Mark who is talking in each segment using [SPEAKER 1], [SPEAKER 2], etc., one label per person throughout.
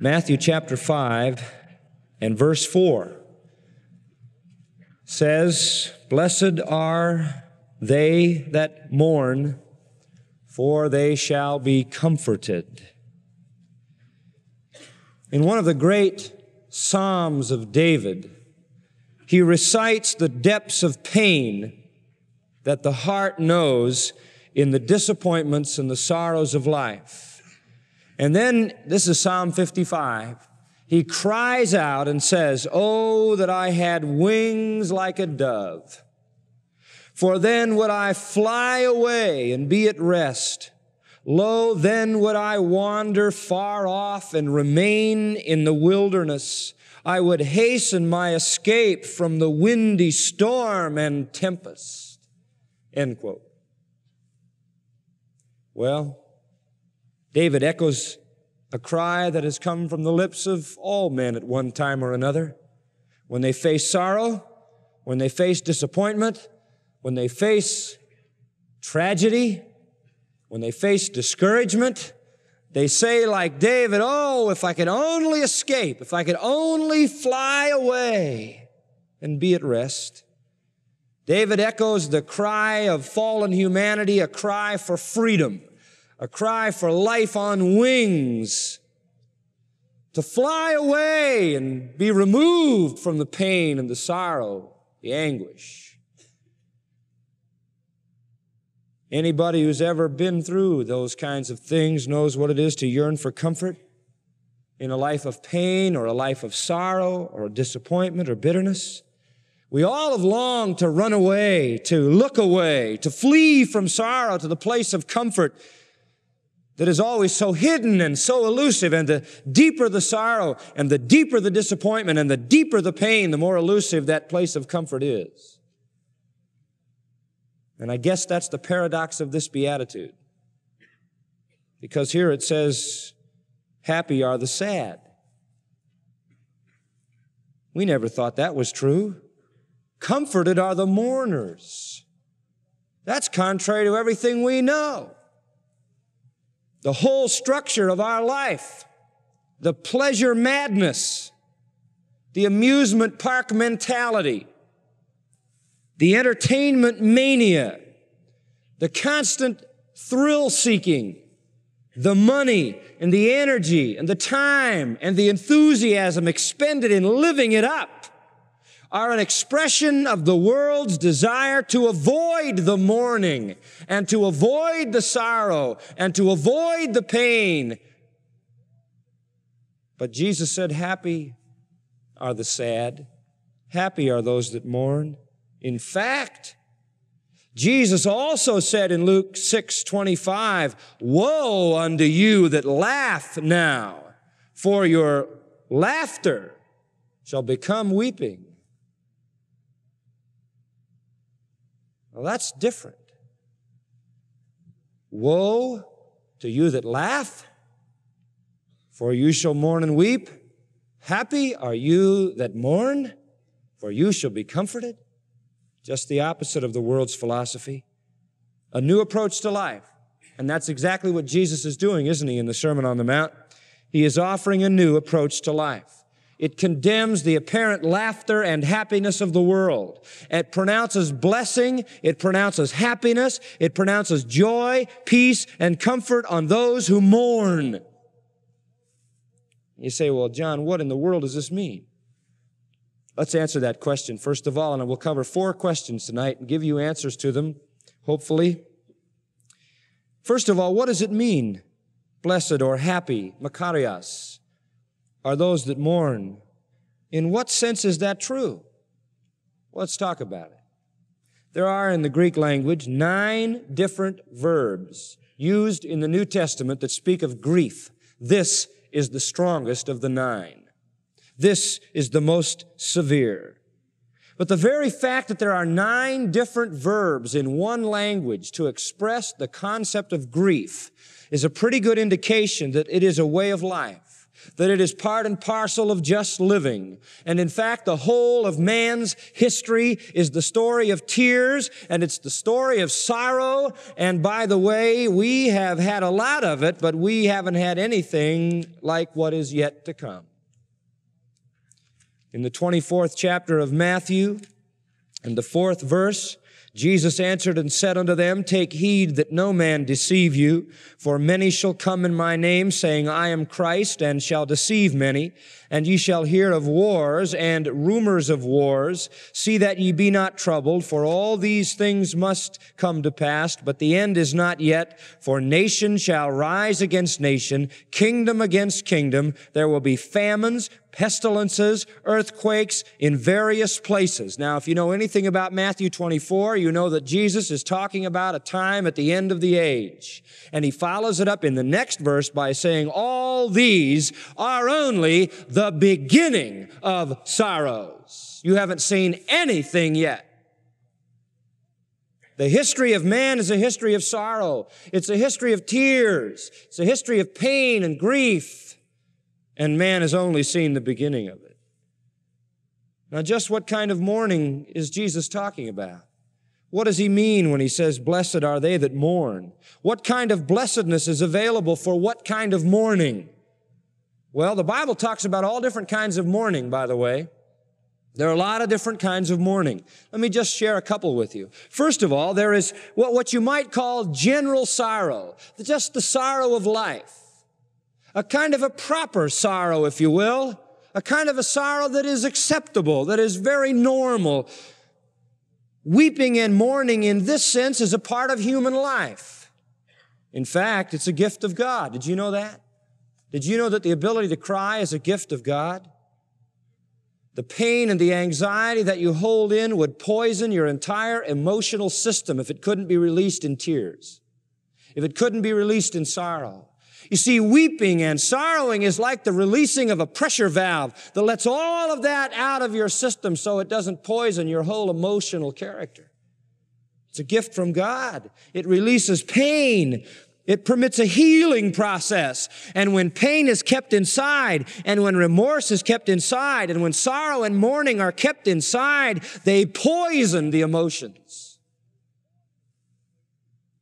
[SPEAKER 1] Matthew chapter 5 and verse 4 says, Blessed are they that mourn, for they shall be comforted. In one of the great Psalms of David, he recites the depths of pain that the heart knows in the disappointments and the sorrows of life. And then, this is Psalm 55. He cries out and says, Oh, that I had wings like a dove. For then would I fly away and be at rest. Lo, then would I wander far off and remain in the wilderness. I would hasten my escape from the windy storm and tempest. End quote. Well, David echoes a cry that has come from the lips of all men at one time or another. When they face sorrow, when they face disappointment, when they face tragedy, when they face discouragement, they say, like David, Oh, if I could only escape, if I could only fly away and be at rest. David echoes the cry of fallen humanity, a cry for freedom a cry for life on wings, to fly away and be removed from the pain and the sorrow, the anguish. Anybody who's ever been through those kinds of things knows what it is to yearn for comfort in a life of pain or a life of sorrow or disappointment or bitterness. We all have longed to run away, to look away, to flee from sorrow to the place of comfort that is always so hidden and so elusive. And the deeper the sorrow and the deeper the disappointment and the deeper the pain, the more elusive that place of comfort is. And I guess that's the paradox of this beatitude. Because here it says, happy are the sad. We never thought that was true. Comforted are the mourners. That's contrary to everything we know the whole structure of our life, the pleasure madness, the amusement park mentality, the entertainment mania, the constant thrill seeking, the money and the energy and the time and the enthusiasm expended in living it up are an expression of the world's desire to avoid the mourning and to avoid the sorrow and to avoid the pain. But Jesus said, Happy are the sad, happy are those that mourn. In fact, Jesus also said in Luke 6 25, Woe unto you that laugh now, for your laughter shall become weeping. Well, that's different. Woe to you that laugh, for you shall mourn and weep. Happy are you that mourn, for you shall be comforted. Just the opposite of the world's philosophy. A new approach to life. And that's exactly what Jesus is doing, isn't he, in the Sermon on the Mount? He is offering a new approach to life. It condemns the apparent laughter and happiness of the world. It pronounces blessing. It pronounces happiness. It pronounces joy, peace, and comfort on those who mourn. You say, well, John, what in the world does this mean? Let's answer that question first of all, and we'll cover four questions tonight and give you answers to them, hopefully. First of all, what does it mean? Blessed or happy, Makarios are those that mourn. In what sense is that true? Let's talk about it. There are in the Greek language nine different verbs used in the New Testament that speak of grief. This is the strongest of the nine. This is the most severe. But the very fact that there are nine different verbs in one language to express the concept of grief is a pretty good indication that it is a way of life. That it is part and parcel of just living. And in fact, the whole of man's history is the story of tears and it's the story of sorrow. And by the way, we have had a lot of it, but we haven't had anything like what is yet to come. In the 24th chapter of Matthew, and the fourth verse, Jesus answered and said unto them, Take heed that no man deceive you, for many shall come in my name, saying, I am Christ, and shall deceive many. And ye shall hear of wars and rumors of wars. See that ye be not troubled, for all these things must come to pass, but the end is not yet. For nation shall rise against nation, kingdom against kingdom. There will be famines, pestilences, earthquakes in various places. Now, if you know anything about Matthew 24, you know that Jesus is talking about a time at the end of the age. And he follows it up in the next verse by saying, all these are only the beginning of sorrows. You haven't seen anything yet. The history of man is a history of sorrow. It's a history of tears. It's a history of pain and grief. And man has only seen the beginning of it. Now, just what kind of mourning is Jesus talking about? What does he mean when he says, blessed are they that mourn? What kind of blessedness is available for what kind of mourning? Well, the Bible talks about all different kinds of mourning, by the way. There are a lot of different kinds of mourning. Let me just share a couple with you. First of all, there is what, what you might call general sorrow, just the sorrow of life. A kind of a proper sorrow, if you will. A kind of a sorrow that is acceptable, that is very normal. Weeping and mourning in this sense is a part of human life. In fact, it's a gift of God. Did you know that? Did you know that the ability to cry is a gift of God? The pain and the anxiety that you hold in would poison your entire emotional system if it couldn't be released in tears, if it couldn't be released in sorrow. You see, weeping and sorrowing is like the releasing of a pressure valve that lets all of that out of your system so it doesn't poison your whole emotional character. It's a gift from God. It releases pain. It permits a healing process. And when pain is kept inside, and when remorse is kept inside, and when sorrow and mourning are kept inside, they poison the emotions.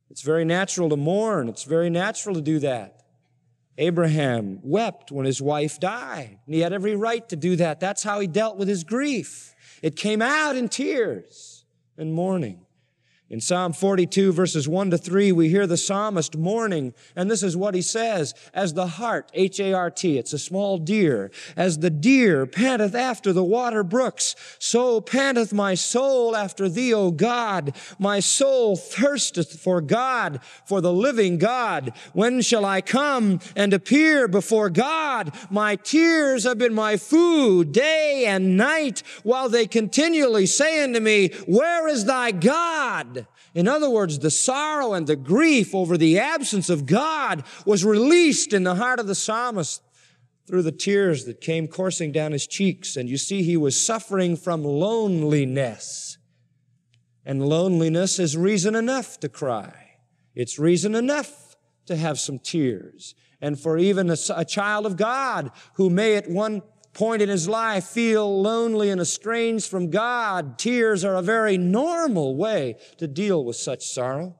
[SPEAKER 1] It's very natural to mourn. It's very natural to do that. Abraham wept when his wife died, and he had every right to do that. That's how he dealt with his grief. It came out in tears and mourning. In Psalm 42 verses 1 to 3, we hear the psalmist mourning, and this is what he says, as the hart, H-A-R-T, it's a small deer, as the deer panteth after the water brooks, so panteth my soul after thee, O God. My soul thirsteth for God, for the living God. When shall I come and appear before God? My tears have been my food day and night, while they continually say unto me, Where is thy God? In other words, the sorrow and the grief over the absence of God was released in the heart of the psalmist through the tears that came coursing down his cheeks. And you see, he was suffering from loneliness. And loneliness is reason enough to cry. It's reason enough to have some tears. And for even a, a child of God who may at one point in his life feel lonely and estranged from God, tears are a very normal way to deal with such sorrow.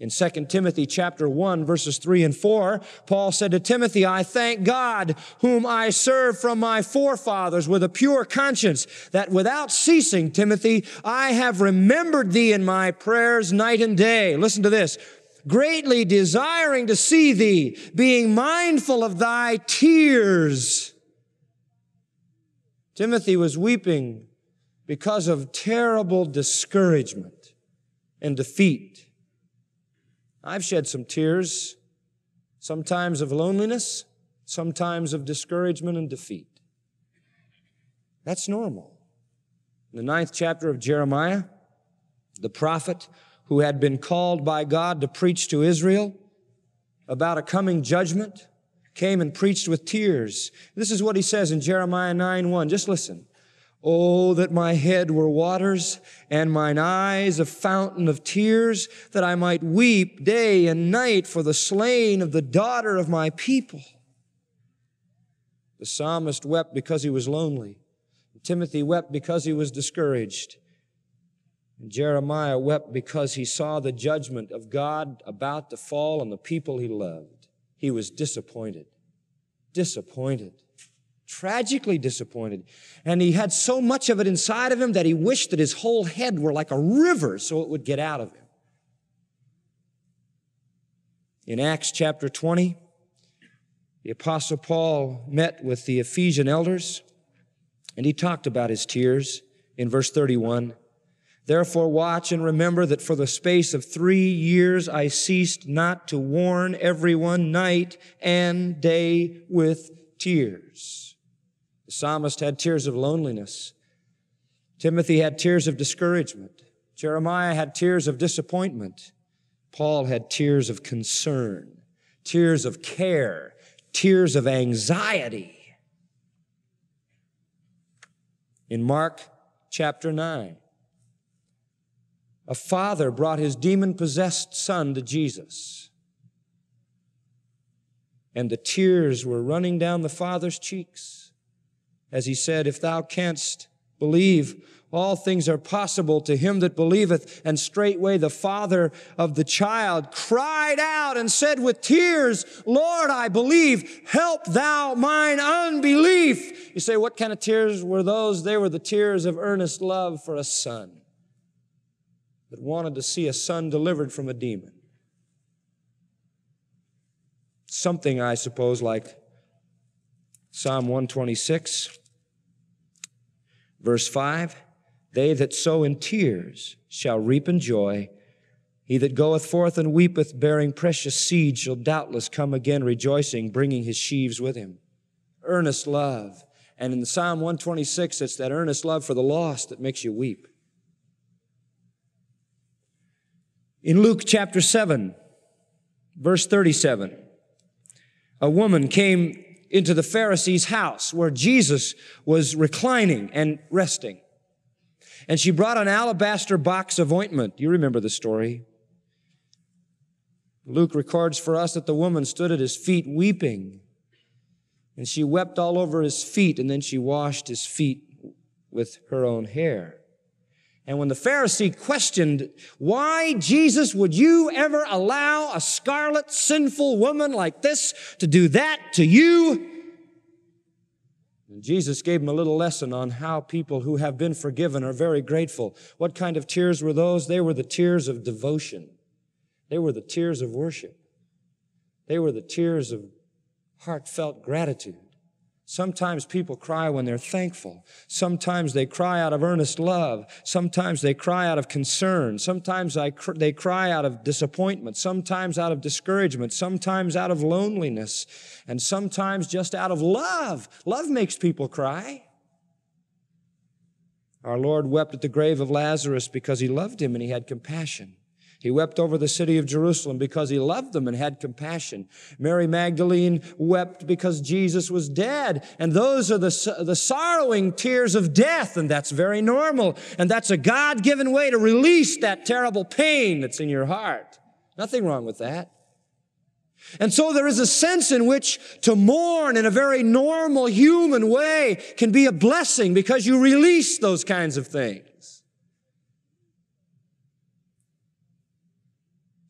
[SPEAKER 1] In 2 Timothy chapter 1 verses 3 and 4, Paul said to Timothy, I thank God whom I serve from my forefathers with a pure conscience that without ceasing, Timothy, I have remembered thee in my prayers night and day. Listen to this. Greatly desiring to see thee, being mindful of thy tears Timothy was weeping because of terrible discouragement and defeat. I've shed some tears, sometimes of loneliness, sometimes of discouragement and defeat. That's normal. In the ninth chapter of Jeremiah, the prophet who had been called by God to preach to Israel about a coming judgment, came and preached with tears. This is what he says in Jeremiah 9 1. Just listen. Oh, that my head were waters and mine eyes a fountain of tears, that I might weep day and night for the slain of the daughter of my people. The psalmist wept because he was lonely. Timothy wept because he was discouraged. And Jeremiah wept because he saw the judgment of God about to fall on the people he loved. He was disappointed. Disappointed. Tragically disappointed. And he had so much of it inside of him that he wished that his whole head were like a river so it would get out of him. In Acts chapter 20, the Apostle Paul met with the Ephesian elders and he talked about his tears in verse 31. Therefore, watch and remember that for the space of three years I ceased not to warn everyone night and day with tears. The psalmist had tears of loneliness. Timothy had tears of discouragement. Jeremiah had tears of disappointment. Paul had tears of concern, tears of care, tears of anxiety. In Mark chapter 9, a father brought his demon possessed son to Jesus. And the tears were running down the father's cheeks as he said, If thou canst believe, all things are possible to him that believeth. And straightway the father of the child cried out and said with tears, Lord, I believe, help thou mine unbelief. You say, what kind of tears were those? They were the tears of earnest love for a son that wanted to see a son delivered from a demon. Something, I suppose, like Psalm 126, verse 5. They that sow in tears shall reap in joy. He that goeth forth and weepeth, bearing precious seed, shall doubtless come again rejoicing, bringing his sheaves with him. Earnest love. And in Psalm 126, it's that earnest love for the lost that makes you weep. In Luke chapter 7, verse 37, a woman came into the Pharisee's house where Jesus was reclining and resting. And she brought an alabaster box of ointment. You remember the story. Luke records for us that the woman stood at his feet weeping. And she wept all over his feet, and then she washed his feet with her own hair. And when the Pharisee questioned, why, Jesus, would you ever allow a scarlet, sinful woman like this to do that to you? And Jesus gave him a little lesson on how people who have been forgiven are very grateful. What kind of tears were those? They were the tears of devotion. They were the tears of worship. They were the tears of heartfelt gratitude. Sometimes people cry when they're thankful. Sometimes they cry out of earnest love. Sometimes they cry out of concern. Sometimes cr- they cry out of disappointment. Sometimes out of discouragement. Sometimes out of loneliness. And sometimes just out of love. Love makes people cry. Our Lord wept at the grave of Lazarus because he loved him and he had compassion. He wept over the city of Jerusalem because he loved them and had compassion. Mary Magdalene wept because Jesus was dead. And those are the, the sorrowing tears of death. And that's very normal. And that's a God given way to release that terrible pain that's in your heart. Nothing wrong with that. And so there is a sense in which to mourn in a very normal human way can be a blessing because you release those kinds of things.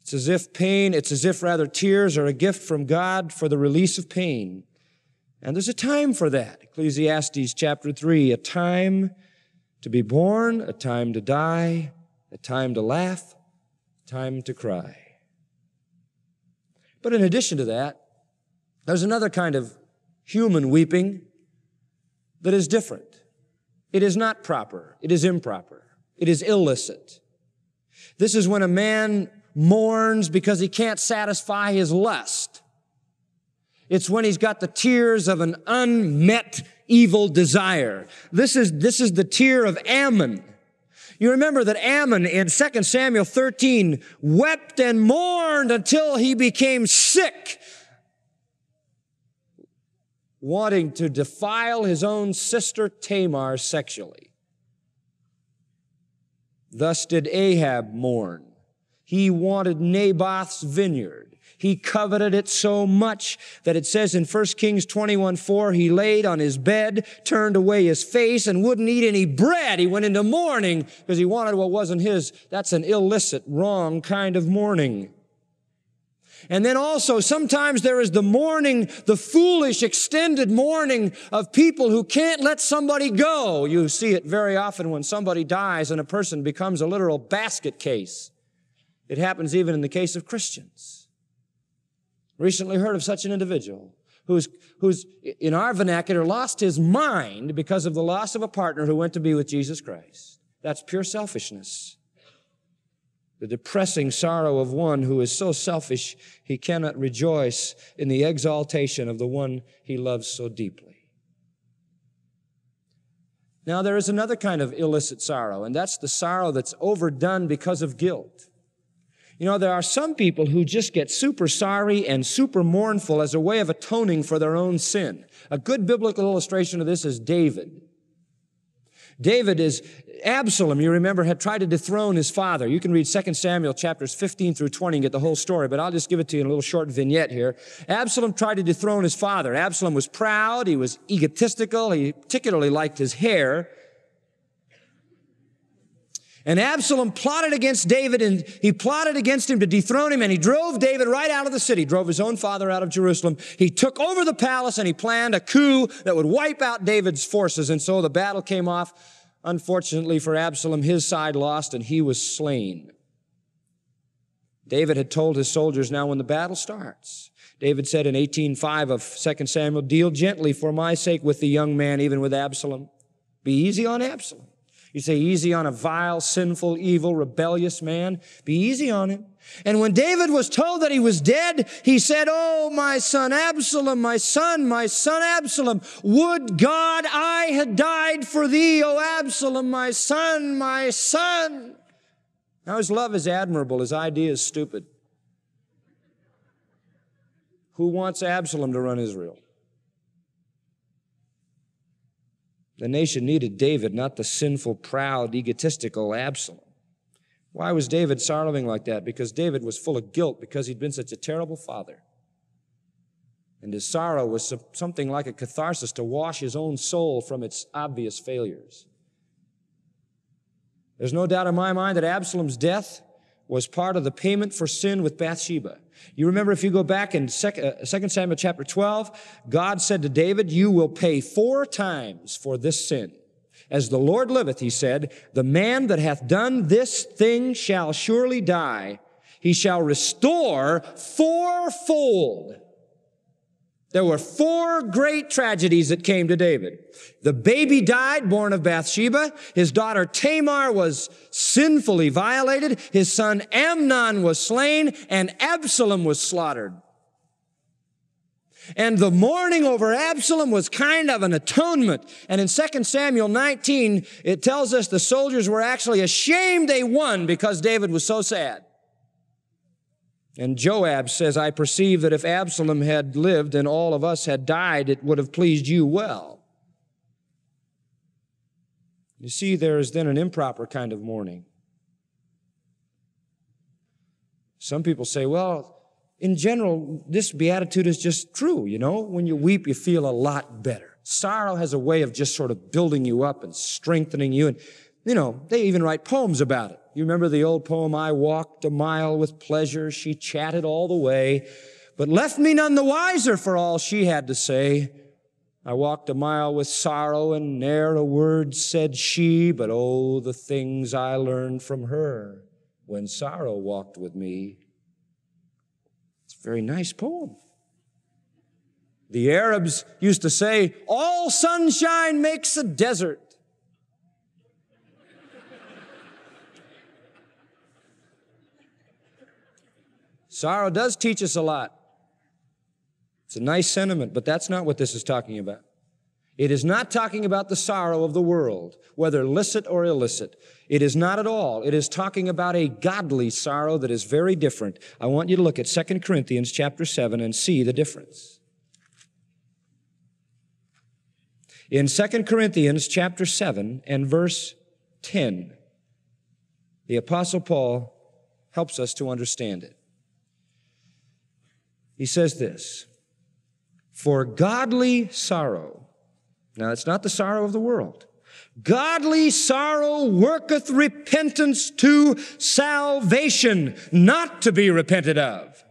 [SPEAKER 1] It's as if pain, it's as if rather tears are a gift from God for the release of pain. And there's a time for that. Ecclesiastes chapter 3, a time to be born, a time to die, a time to laugh, a time to cry. But in addition to that, there's another kind of human weeping that is different. It is not proper. It is improper. It is illicit. This is when a man mourns because he can't satisfy his lust. It's when he's got the tears of an unmet evil desire. This is, this is the tear of Amnon. You remember that Amnon in 2 Samuel 13 wept and mourned until he became sick, wanting to defile his own sister Tamar sexually. Thus did Ahab mourn. He wanted Naboth's vineyard. He coveted it so much that it says in 1 Kings 21, 4, he laid on his bed, turned away his face, and wouldn't eat any bread. He went into mourning because he wanted what wasn't his. That's an illicit, wrong kind of mourning. And then also, sometimes there is the mourning, the foolish extended mourning of people who can't let somebody go. You see it very often when somebody dies and a person becomes a literal basket case. It happens even in the case of Christians. Recently heard of such an individual who's, who's, in our vernacular, lost his mind because of the loss of a partner who went to be with Jesus Christ. That's pure selfishness the depressing sorrow of one who is so selfish he cannot rejoice in the exaltation of the one he loves so deeply. Now, there is another kind of illicit sorrow, and that's the sorrow that's overdone because of guilt. You know, there are some people who just get super sorry and super mournful as a way of atoning for their own sin. A good biblical illustration of this is David. David is, Absalom, you remember, had tried to dethrone his father. You can read 2 Samuel chapters 15 through 20 and get the whole story, but I'll just give it to you in a little short vignette here. Absalom tried to dethrone his father. Absalom was proud. He was egotistical. He particularly liked his hair. And Absalom plotted against David and he plotted against him to dethrone him and he drove David right out of the city, drove his own father out of Jerusalem. He took over the palace and he planned a coup that would wipe out David's forces. And so the battle came off Unfortunately for Absalom, his side lost and he was slain. David had told his soldiers, now when the battle starts, David said in 18:5 of 2 Samuel, deal gently for my sake with the young man, even with Absalom. Be easy on Absalom. You say easy on a vile, sinful, evil, rebellious man. Be easy on him. And when David was told that he was dead, he said, Oh, my son Absalom, my son, my son Absalom, would God I had died for thee, O Absalom, my son, my son. Now his love is admirable, his idea is stupid. Who wants Absalom to run Israel? The nation needed David, not the sinful, proud, egotistical Absalom. Why was David sorrowing like that? Because David was full of guilt because he'd been such a terrible father. And his sorrow was something like a catharsis to wash his own soul from its obvious failures. There's no doubt in my mind that Absalom's death was part of the payment for sin with Bathsheba. You remember if you go back in 2 uh, Samuel chapter 12, God said to David, you will pay four times for this sin. As the Lord liveth, he said, the man that hath done this thing shall surely die. He shall restore fourfold there were four great tragedies that came to David. The baby died, born of Bathsheba. His daughter Tamar was sinfully violated. His son Amnon was slain and Absalom was slaughtered. And the mourning over Absalom was kind of an atonement. And in 2 Samuel 19, it tells us the soldiers were actually ashamed they won because David was so sad. And Joab says, I perceive that if Absalom had lived and all of us had died, it would have pleased you well. You see, there is then an improper kind of mourning. Some people say, well, in general, this beatitude is just true. You know, when you weep, you feel a lot better. Sorrow has a way of just sort of building you up and strengthening you. And, you know, they even write poems about it. You remember the old poem, I walked a mile with pleasure. She chatted all the way, but left me none the wiser for all she had to say. I walked a mile with sorrow and ne'er a word said she, but oh, the things I learned from her when sorrow walked with me. It's a very nice poem. The Arabs used to say, all sunshine makes a desert. Sorrow does teach us a lot. It's a nice sentiment, but that's not what this is talking about. It is not talking about the sorrow of the world, whether licit or illicit. It is not at all. It is talking about a godly sorrow that is very different. I want you to look at 2 Corinthians chapter 7 and see the difference. In 2 Corinthians chapter 7 and verse 10, the apostle Paul helps us to understand it. He says this For godly sorrow, now it's not the sorrow of the world, Godly sorrow worketh repentance to salvation, not to be repented of.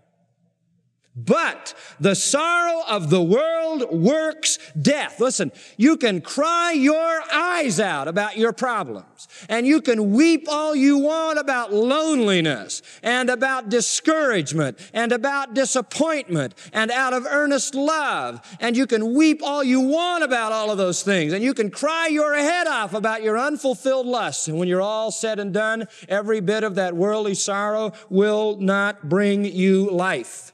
[SPEAKER 1] But the sorrow of the world works death. Listen, you can cry your eyes out about your problems and you can weep all you want about loneliness and about discouragement and about disappointment and out of earnest love. And you can weep all you want about all of those things and you can cry your head off about your unfulfilled lusts. And when you're all said and done, every bit of that worldly sorrow will not bring you life.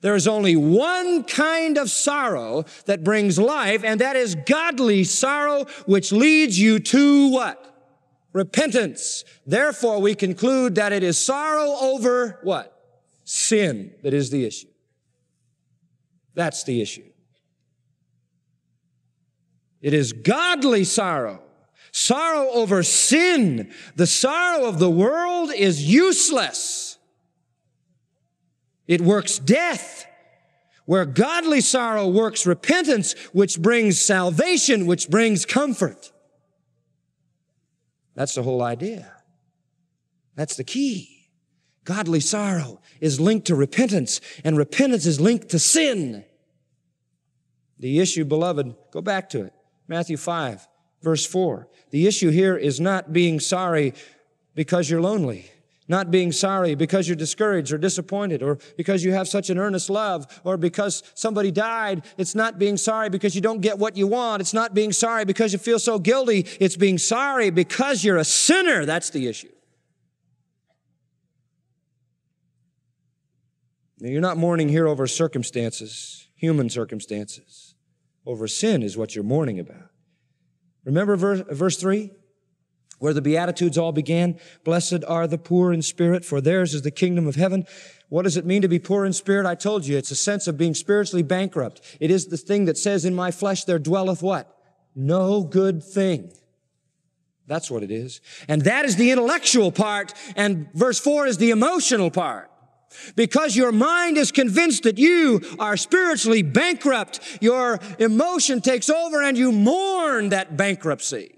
[SPEAKER 1] There is only one kind of sorrow that brings life, and that is godly sorrow, which leads you to what? Repentance. Therefore, we conclude that it is sorrow over what? Sin that is the issue. That's the issue. It is godly sorrow. Sorrow over sin. The sorrow of the world is useless. It works death. Where godly sorrow works repentance, which brings salvation, which brings comfort. That's the whole idea. That's the key. Godly sorrow is linked to repentance, and repentance is linked to sin. The issue, beloved, go back to it. Matthew 5, verse 4. The issue here is not being sorry because you're lonely not being sorry because you're discouraged or disappointed or because you have such an earnest love or because somebody died. It's not being sorry because you don't get what you want. It's not being sorry because you feel so guilty. It's being sorry because you're a sinner. That's the issue. Now, you're not mourning here over circumstances, human circumstances. Over sin is what you're mourning about. Remember verse, verse 3? Where the Beatitudes all began. Blessed are the poor in spirit, for theirs is the kingdom of heaven. What does it mean to be poor in spirit? I told you, it's a sense of being spiritually bankrupt. It is the thing that says, in my flesh there dwelleth what? No good thing. That's what it is. And that is the intellectual part, and verse 4 is the emotional part. Because your mind is convinced that you are spiritually bankrupt, your emotion takes over and you mourn that bankruptcy.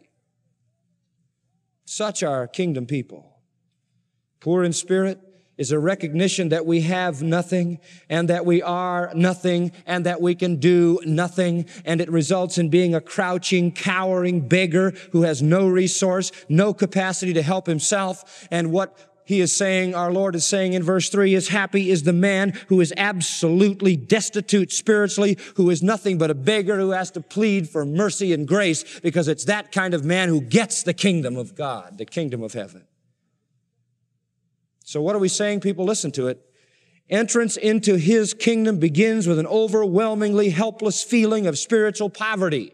[SPEAKER 1] Such are kingdom people. Poor in spirit is a recognition that we have nothing and that we are nothing and that we can do nothing. And it results in being a crouching, cowering beggar who has no resource, no capacity to help himself. And what he is saying, our Lord is saying in verse 3 is happy is the man who is absolutely destitute spiritually, who is nothing but a beggar who has to plead for mercy and grace because it's that kind of man who gets the kingdom of God, the kingdom of heaven. So what are we saying? People listen to it. Entrance into his kingdom begins with an overwhelmingly helpless feeling of spiritual poverty.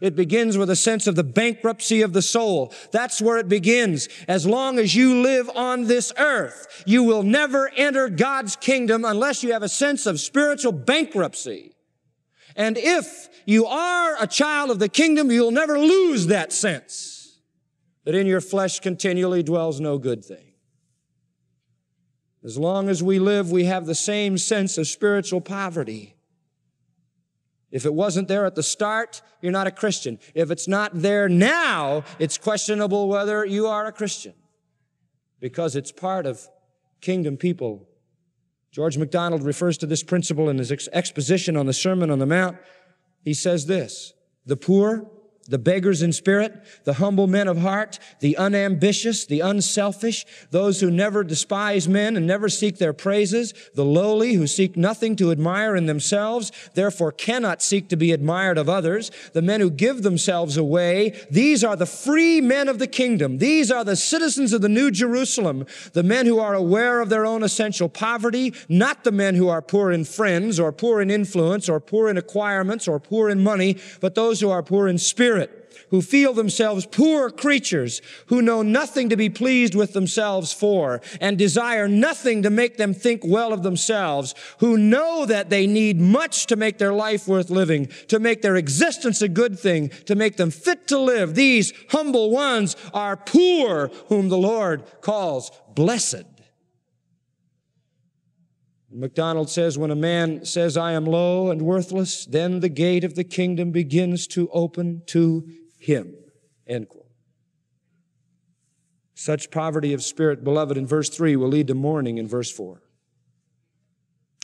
[SPEAKER 1] It begins with a sense of the bankruptcy of the soul. That's where it begins. As long as you live on this earth, you will never enter God's kingdom unless you have a sense of spiritual bankruptcy. And if you are a child of the kingdom, you'll never lose that sense that in your flesh continually dwells no good thing. As long as we live, we have the same sense of spiritual poverty. If it wasn't there at the start, you're not a Christian. If it's not there now, it's questionable whether you are a Christian because it's part of kingdom people. George MacDonald refers to this principle in his exposition on the Sermon on the Mount. He says this, the poor the beggars in spirit, the humble men of heart, the unambitious, the unselfish, those who never despise men and never seek their praises, the lowly who seek nothing to admire in themselves, therefore cannot seek to be admired of others, the men who give themselves away, these are the free men of the kingdom. These are the citizens of the New Jerusalem, the men who are aware of their own essential poverty, not the men who are poor in friends or poor in influence or poor in acquirements or poor in money, but those who are poor in spirit who feel themselves poor creatures, who know nothing to be pleased with themselves for, and desire nothing to make them think well of themselves, who know that they need much to make their life worth living, to make their existence a good thing, to make them fit to live. These humble ones are poor, whom the Lord calls blessed. MacDonald says, when a man says, I am low and worthless, then the gate of the kingdom begins to open to him. End quote. Such poverty of spirit, beloved, in verse 3 will lead to mourning in verse 4.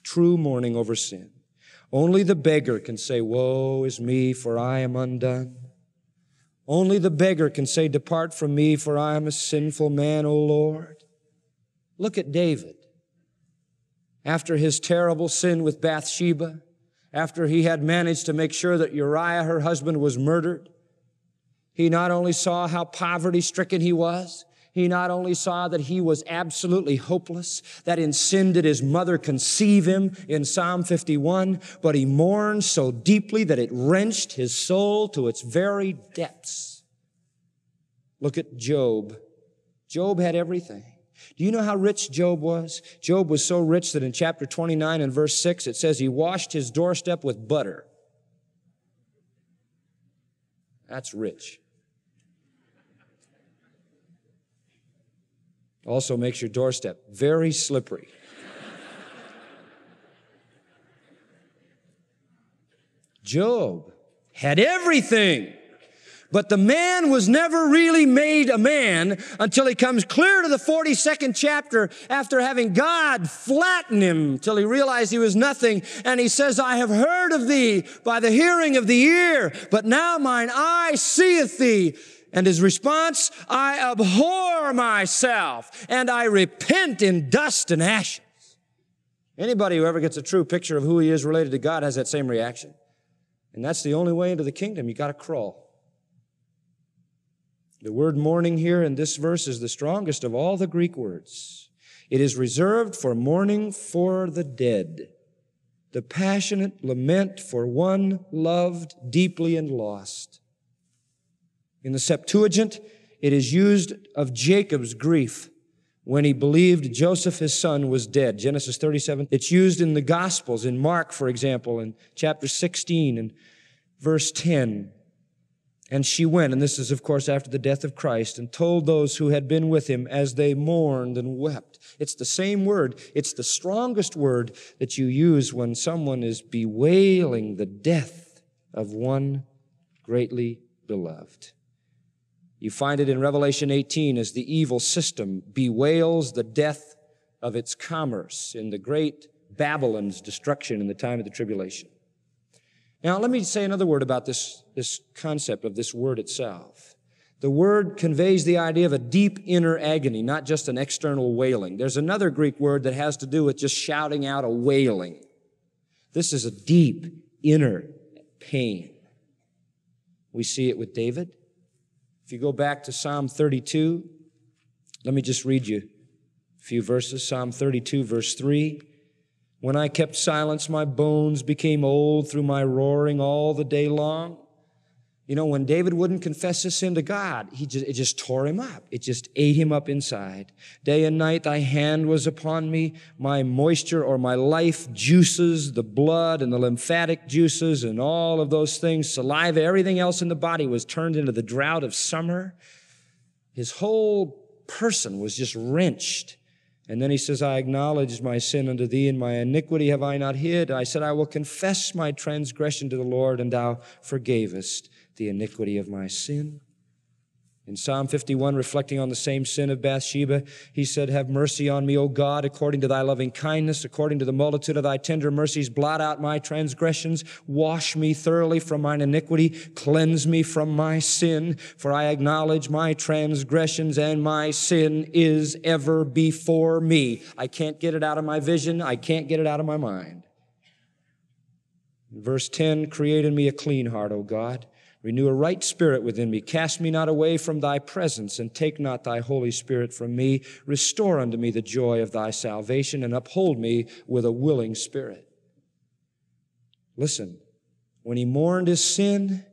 [SPEAKER 1] True mourning over sin. Only the beggar can say, Woe is me, for I am undone. Only the beggar can say, Depart from me, for I am a sinful man, O Lord. Look at David. After his terrible sin with Bathsheba, after he had managed to make sure that Uriah, her husband, was murdered, he not only saw how poverty stricken he was, he not only saw that he was absolutely hopeless, that in sin did his mother conceive him in Psalm 51, but he mourned so deeply that it wrenched his soul to its very depths. Look at Job. Job had everything. Do you know how rich Job was? Job was so rich that in chapter 29 and verse 6 it says he washed his doorstep with butter. That's rich. Also makes your doorstep very slippery. Job had everything. But the man was never really made a man until he comes clear to the 42nd chapter after having God flatten him till he realized he was nothing. And he says, I have heard of thee by the hearing of the ear, but now mine eye seeth thee. And his response, I abhor myself and I repent in dust and ashes. Anybody who ever gets a true picture of who he is related to God has that same reaction. And that's the only way into the kingdom. You got to crawl. The word mourning here in this verse is the strongest of all the Greek words. It is reserved for mourning for the dead, the passionate lament for one loved deeply and lost. In the Septuagint, it is used of Jacob's grief when he believed Joseph, his son, was dead. Genesis 37. It's used in the Gospels, in Mark, for example, in chapter 16 and verse 10. And she went, and this is, of course, after the death of Christ, and told those who had been with him as they mourned and wept. It's the same word. It's the strongest word that you use when someone is bewailing the death of one greatly beloved. You find it in Revelation 18 as the evil system bewails the death of its commerce in the great Babylon's destruction in the time of the tribulation. Now, let me say another word about this, this concept of this word itself. The word conveys the idea of a deep inner agony, not just an external wailing. There's another Greek word that has to do with just shouting out a wailing. This is a deep inner pain. We see it with David. If you go back to Psalm 32, let me just read you a few verses. Psalm 32, verse 3. When I kept silence, my bones became old through my roaring all the day long. You know, when David wouldn't confess his sin to God, he just, it just tore him up. It just ate him up inside. Day and night, thy hand was upon me. My moisture or my life juices, the blood and the lymphatic juices and all of those things, saliva, everything else in the body was turned into the drought of summer. His whole person was just wrenched. And then he says, I acknowledge my sin unto thee, and my iniquity have I not hid. I said, I will confess my transgression to the Lord, and thou forgavest the iniquity of my sin. In Psalm 51, reflecting on the same sin of Bathsheba, he said, Have mercy on me, O God, according to thy loving kindness, according to the multitude of thy tender mercies, blot out my transgressions, wash me thoroughly from mine iniquity, cleanse me from my sin, for I acknowledge my transgressions and my sin is ever before me. I can't get it out of my vision, I can't get it out of my mind. Verse 10, create in me a clean heart, O God Renew a right spirit within me. Cast me not away from thy presence, and take not thy Holy Spirit from me. Restore unto me the joy of thy salvation, and uphold me with a willing spirit. Listen, when he mourned his sin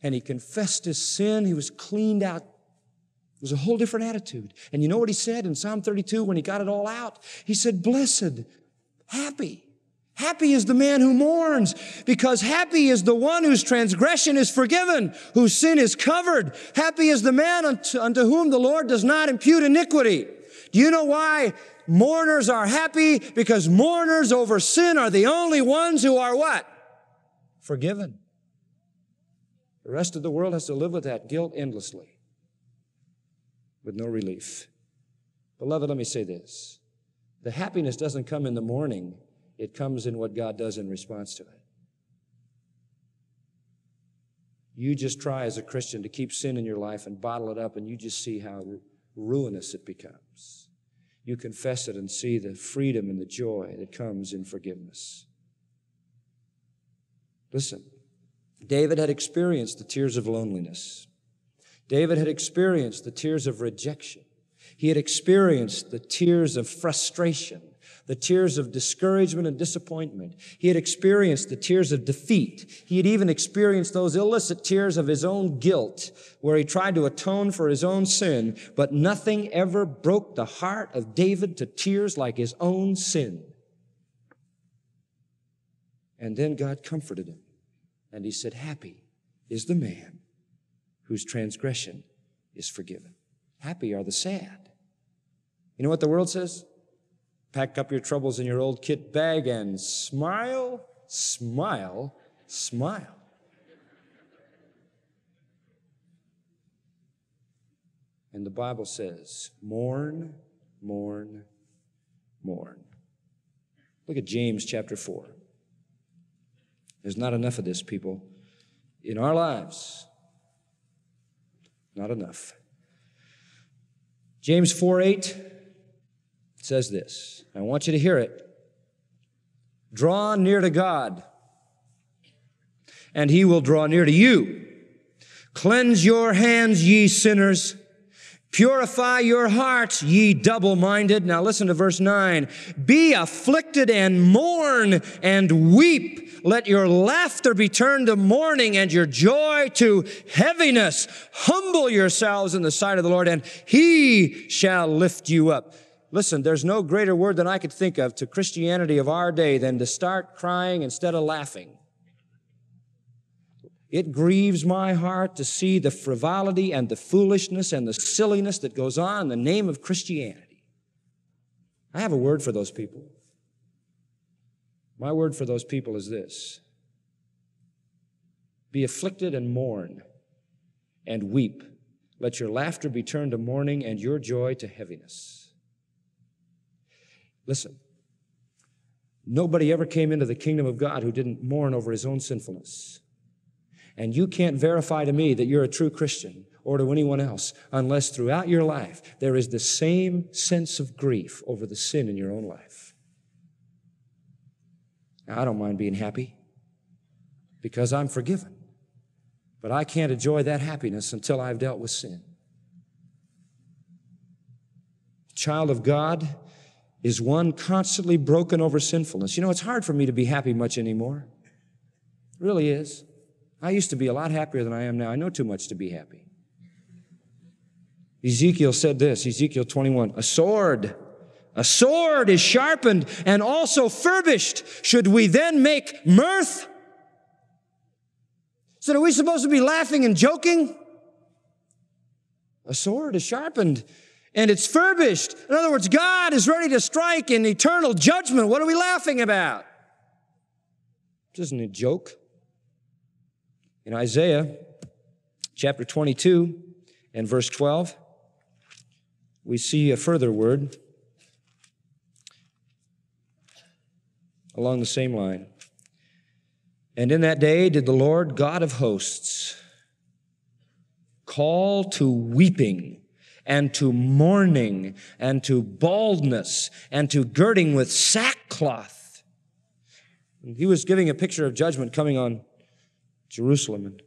[SPEAKER 1] and he confessed his sin, he was cleaned out. It was a whole different attitude. And you know what he said in Psalm 32 when he got it all out? He said, Blessed, happy Happy is the man who mourns because happy is the one whose transgression is forgiven, whose sin is covered. Happy is the man unto, unto, whom the Lord does not impute iniquity. Do you know why Mourners are happy because mourners over sin are the only ones who are what? Forgiven. The rest of the world has to live with that guilt endlessly with no relief. Beloved, let me say this. The happiness doesn't come in the morning, it comes in what God does in response to it. You just try as a Christian to keep sin in your life and bottle it up, and you just see how ruinous it becomes. You confess it and see the freedom and the joy that comes in forgiveness. Listen, David had experienced the tears of loneliness. David had experienced the tears of rejection. He had experienced the tears of frustration, the tears of discouragement and disappointment. He had experienced the tears of defeat. He had even experienced those illicit tears of his own guilt, where he tried to atone for his own sin, but nothing ever broke the heart of David to tears like his own sin. And then God comforted him, and he said, Happy is the man whose transgression is forgiven. Happy are the sad. You know what the world says? Pack up your troubles in your old kit bag and smile, smile, smile. And the Bible says, mourn, mourn, mourn. Look at James chapter 4. There's not enough of this, people. In our lives, not enough. James 4 8 says this. I want you to hear it. Draw near to God, and he will draw near to you. Cleanse your hands, ye sinners. Purify your hearts, ye double minded. Now listen to verse 9. Be afflicted and mourn and weep. Let your laughter be turned to mourning and your joy to heaviness. Humble yourselves in the sight of the Lord and he shall lift you up. Listen, there's no greater word than I could think of to Christianity of our day than to start crying instead of laughing. It grieves my heart to see the frivolity and the foolishness and the silliness that goes on in the name of Christianity. I have a word for those people. My word for those people is this Be afflicted and mourn and weep. Let your laughter be turned to mourning and your joy to heaviness. Listen, nobody ever came into the kingdom of God who didn't mourn over his own sinfulness. And you can't verify to me that you're a true Christian or to anyone else unless throughout your life there is the same sense of grief over the sin in your own life. Now, I don't mind being happy because I'm forgiven. But I can't enjoy that happiness until I've dealt with sin. Child of God is one constantly broken over sinfulness. You know, it's hard for me to be happy much anymore. It really is. I used to be a lot happier than I am now. I know too much to be happy. Ezekiel said this, Ezekiel 21, a sword a sword is sharpened and also furbished. Should we then make mirth? So are we supposed to be laughing and joking? A sword is sharpened and it's furbished. In other words, God is ready to strike in eternal judgment. What are we laughing about? This isn't a joke. In Isaiah chapter 22 and verse 12, we see a further word. along the same line. And in that day did the Lord God of hosts call to weeping and to mourning and to baldness and to girding with sackcloth. And he was giving a picture of judgment coming on Jerusalem. And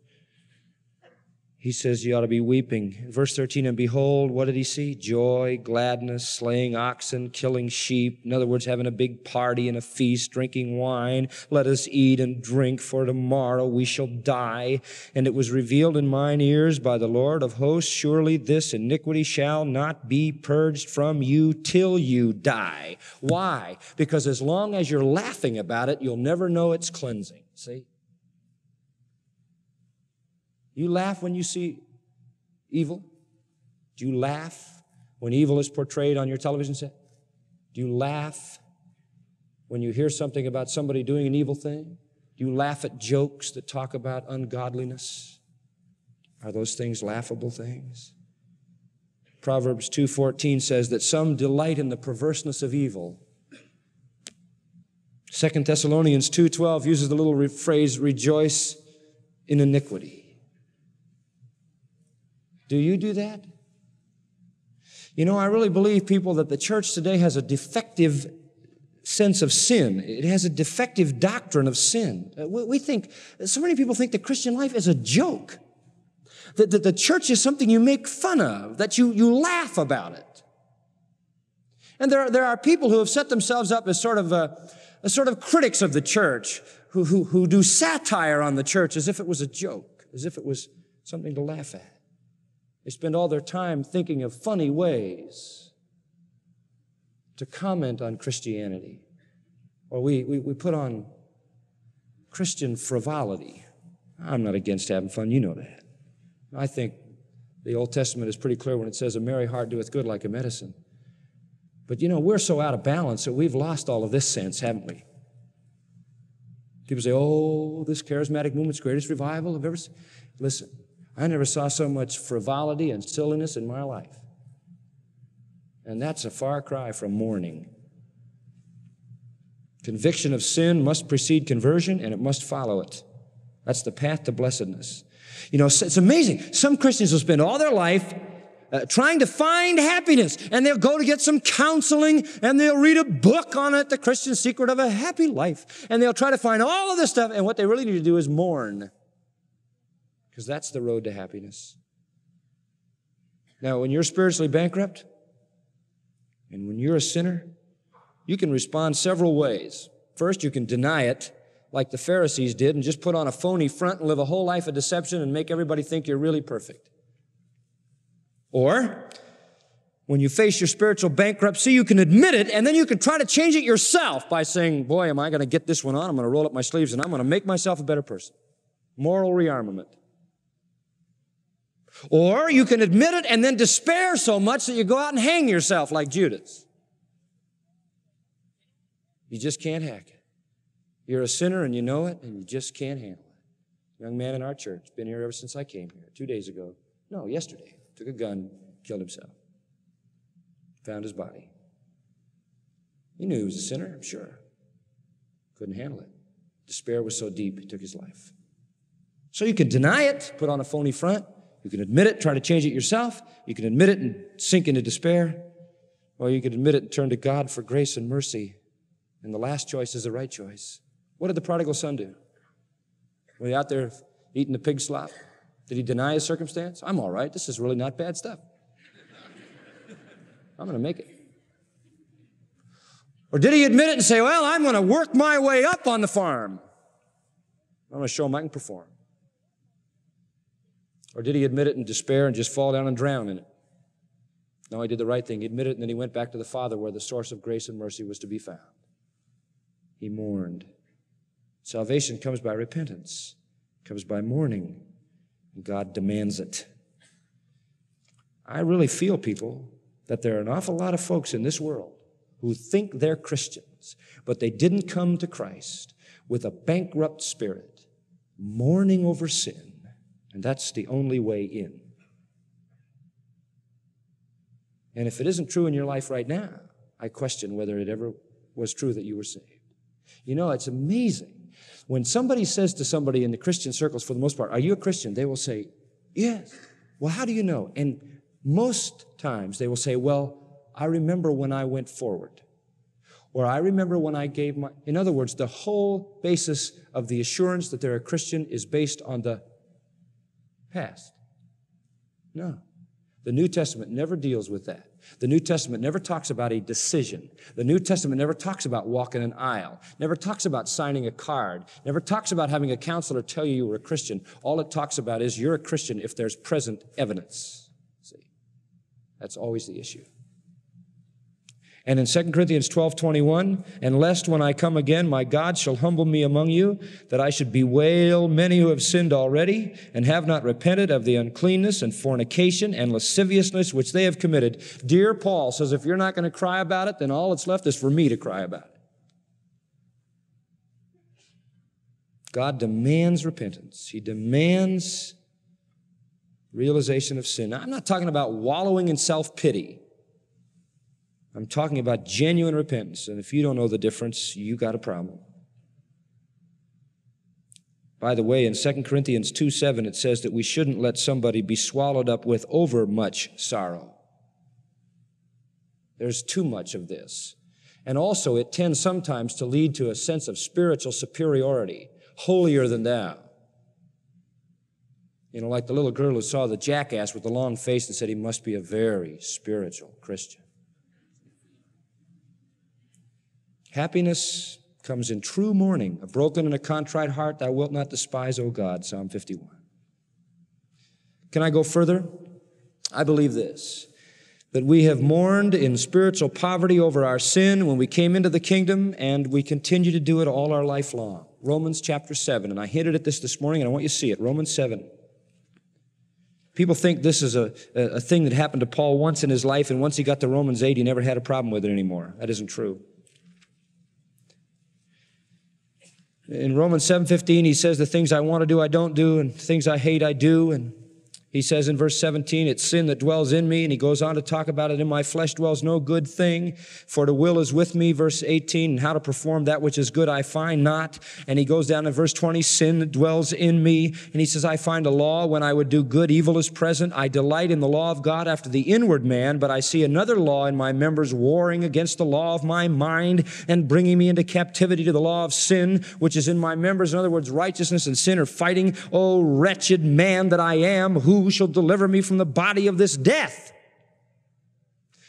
[SPEAKER 1] he says you ought to be weeping. Verse 13, and behold, what did he see? Joy, gladness, slaying oxen, killing sheep. In other words, having a big party and a feast, drinking wine. Let us eat and drink, for tomorrow we shall die. And it was revealed in mine ears by the Lord of hosts, surely this iniquity shall not be purged from you till you die. Why? Because as long as you're laughing about it, you'll never know it's cleansing. See? You laugh when you see evil? Do you laugh when evil is portrayed on your television set? Do you laugh when you hear something about somebody doing an evil thing? Do you laugh at jokes that talk about ungodliness? Are those things laughable things? Proverbs 2:14 says that some delight in the perverseness of evil. 2 Thessalonians 2:12 uses the little phrase rejoice in iniquity. Do you do that? You know, I really believe people that the church today has a defective sense of sin. It has a defective doctrine of sin. Uh, we think, so many people think the Christian life is a joke. That, that the church is something you make fun of, that you, you laugh about it. And there, there are people who have set themselves up as sort of, a, a sort of critics of the church who, who, who do satire on the church as if it was a joke, as if it was something to laugh at. They spend all their time thinking of funny ways to comment on Christianity. Or we, we, we put on Christian frivolity. I'm not against having fun, you know that. I think the Old Testament is pretty clear when it says, A merry heart doeth good like a medicine. But you know, we're so out of balance that we've lost all of this sense, haven't we? People say, Oh, this charismatic movement's greatest revival I've ever seen. Listen, I never saw so much frivolity and silliness in my life. And that's a far cry from mourning. Conviction of sin must precede conversion and it must follow it. That's the path to blessedness. You know, it's amazing. Some Christians will spend all their life uh, trying to find happiness and they'll go to get some counseling and they'll read a book on it, The Christian Secret of a Happy Life. And they'll try to find all of this stuff. And what they really need to do is mourn because that's the road to happiness. Now, when you're spiritually bankrupt and when you're a sinner, you can respond several ways. First, you can deny it like the Pharisees did and just put on a phony front and live a whole life of deception and make everybody think you're really perfect. Or, when you face your spiritual bankruptcy, you can admit it and then you can try to change it yourself by saying, Boy, am I going to get this one on? I'm going to roll up my sleeves and I'm going to make myself a better person. Moral rearmament. Or you can admit it and then despair so much that you go out and hang yourself like Judas. You just can't hack it. You're a sinner and you know it and you just can't handle it. Young man in our church, been here ever since I came here, two days ago. No, yesterday. Took a gun, killed himself. Found his body. He knew he was a sinner, I'm sure. Couldn't handle it. Despair was so deep, he took his life. So you can deny it, put on a phony front, you can admit it, try to change it yourself. You can admit it and sink into despair. Or you can admit it and turn to God for grace and mercy. And the last choice is the right choice. What did the prodigal son do? Was he out there eating the pig slop? Did he deny his circumstance? I'm all right. This is really not bad stuff. I'm going to make it. Or did he admit it and say, Well, I'm going to work my way up on the farm? I'm going to show him I can perform. Or did he admit it in despair and just fall down and drown in it? No, he did the right thing. He admitted it and then he went back to the Father where the source of grace and mercy was to be found. He mourned. Salvation comes by repentance, comes by mourning, and God demands it. I really feel, people, that there are an awful lot of folks in this world who think they're Christians, but they didn't come to Christ with a bankrupt spirit, mourning over sin, and that's the only way in. And if it isn't true in your life right now, I question whether it ever was true that you were saved. You know, it's amazing. When somebody says to somebody in the Christian circles, for the most part, Are you a Christian? They will say, Yes. Well, how do you know? And most times they will say, Well, I remember when I went forward. Or I remember when I gave my. In other words, the whole basis of the assurance that they're a Christian is based on the past. No. The New Testament never deals with that. The New Testament never talks about a decision. The New Testament never talks about walking an aisle, never talks about signing a card, never talks about having a counselor tell you you were a Christian. All it talks about is you're a Christian if there's present evidence. See, that's always the issue. And in 2 Corinthians 12, 21, and lest when I come again, my God shall humble me among you, that I should bewail many who have sinned already and have not repented of the uncleanness and fornication and lasciviousness which they have committed. Dear Paul says, if you're not going to cry about it, then all that's left is for me to cry about it. God demands repentance. He demands realization of sin. Now, I'm not talking about wallowing in self pity. I'm talking about genuine repentance. And if you don't know the difference, you got a problem. By the way, in 2 Corinthians 2 7, it says that we shouldn't let somebody be swallowed up with overmuch sorrow. There's too much of this. And also, it tends sometimes to lead to a sense of spiritual superiority, holier than thou. You know, like the little girl who saw the jackass with the long face and said he must be a very spiritual Christian. Happiness comes in true mourning. A broken and a contrite heart thou wilt not despise, O God. Psalm 51. Can I go further? I believe this that we have mourned in spiritual poverty over our sin when we came into the kingdom, and we continue to do it all our life long. Romans chapter 7, and I hinted at this this morning, and I want you to see it. Romans 7. People think this is a, a thing that happened to Paul once in his life, and once he got to Romans 8, he never had a problem with it anymore. That isn't true. In Romans 7:15 he says the things I want to do I don't do and things I hate I do. And he says in verse 17, it's sin that dwells in me. And he goes on to talk about it. In my flesh dwells no good thing, for the will is with me. Verse 18, and how to perform that which is good I find not. And he goes down to verse 20, sin dwells in me. And he says, I find a law when I would do good, evil is present. I delight in the law of God after the inward man, but I see another law in my members warring against the law of my mind and bringing me into captivity to the law of sin, which is in my members. In other words, righteousness and sin are fighting. Oh, wretched man that I am, who shall deliver me from the body of this death?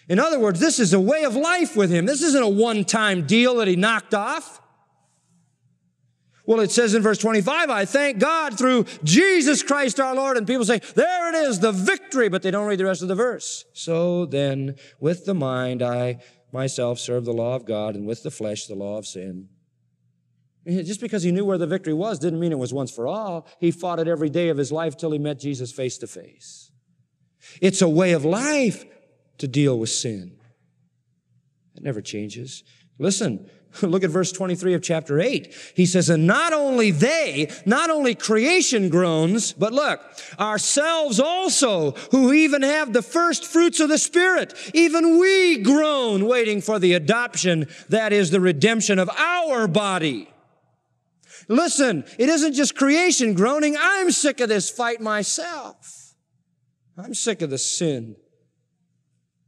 [SPEAKER 1] In other words, this is a way of life with him. This isn't a one time deal that he knocked off. Well, it says in verse 25, I thank God through Jesus Christ our Lord. And people say, there it is, the victory, but they don't read the rest of the verse. So then, with the mind, I myself serve the law of God, and with the flesh, the law of sin. Just because he knew where the victory was didn't mean it was once for all. He fought it every day of his life till he met Jesus face to face. It's a way of life to deal with sin. It never changes. Listen, look at verse 23 of chapter 8. He says, and not only they, not only creation groans, but look, ourselves also, who even have the first fruits of the Spirit, even we groan waiting for the adoption, that is the redemption of our body. Listen, it isn't just creation groaning. I'm sick of this fight myself. I'm sick of the sin.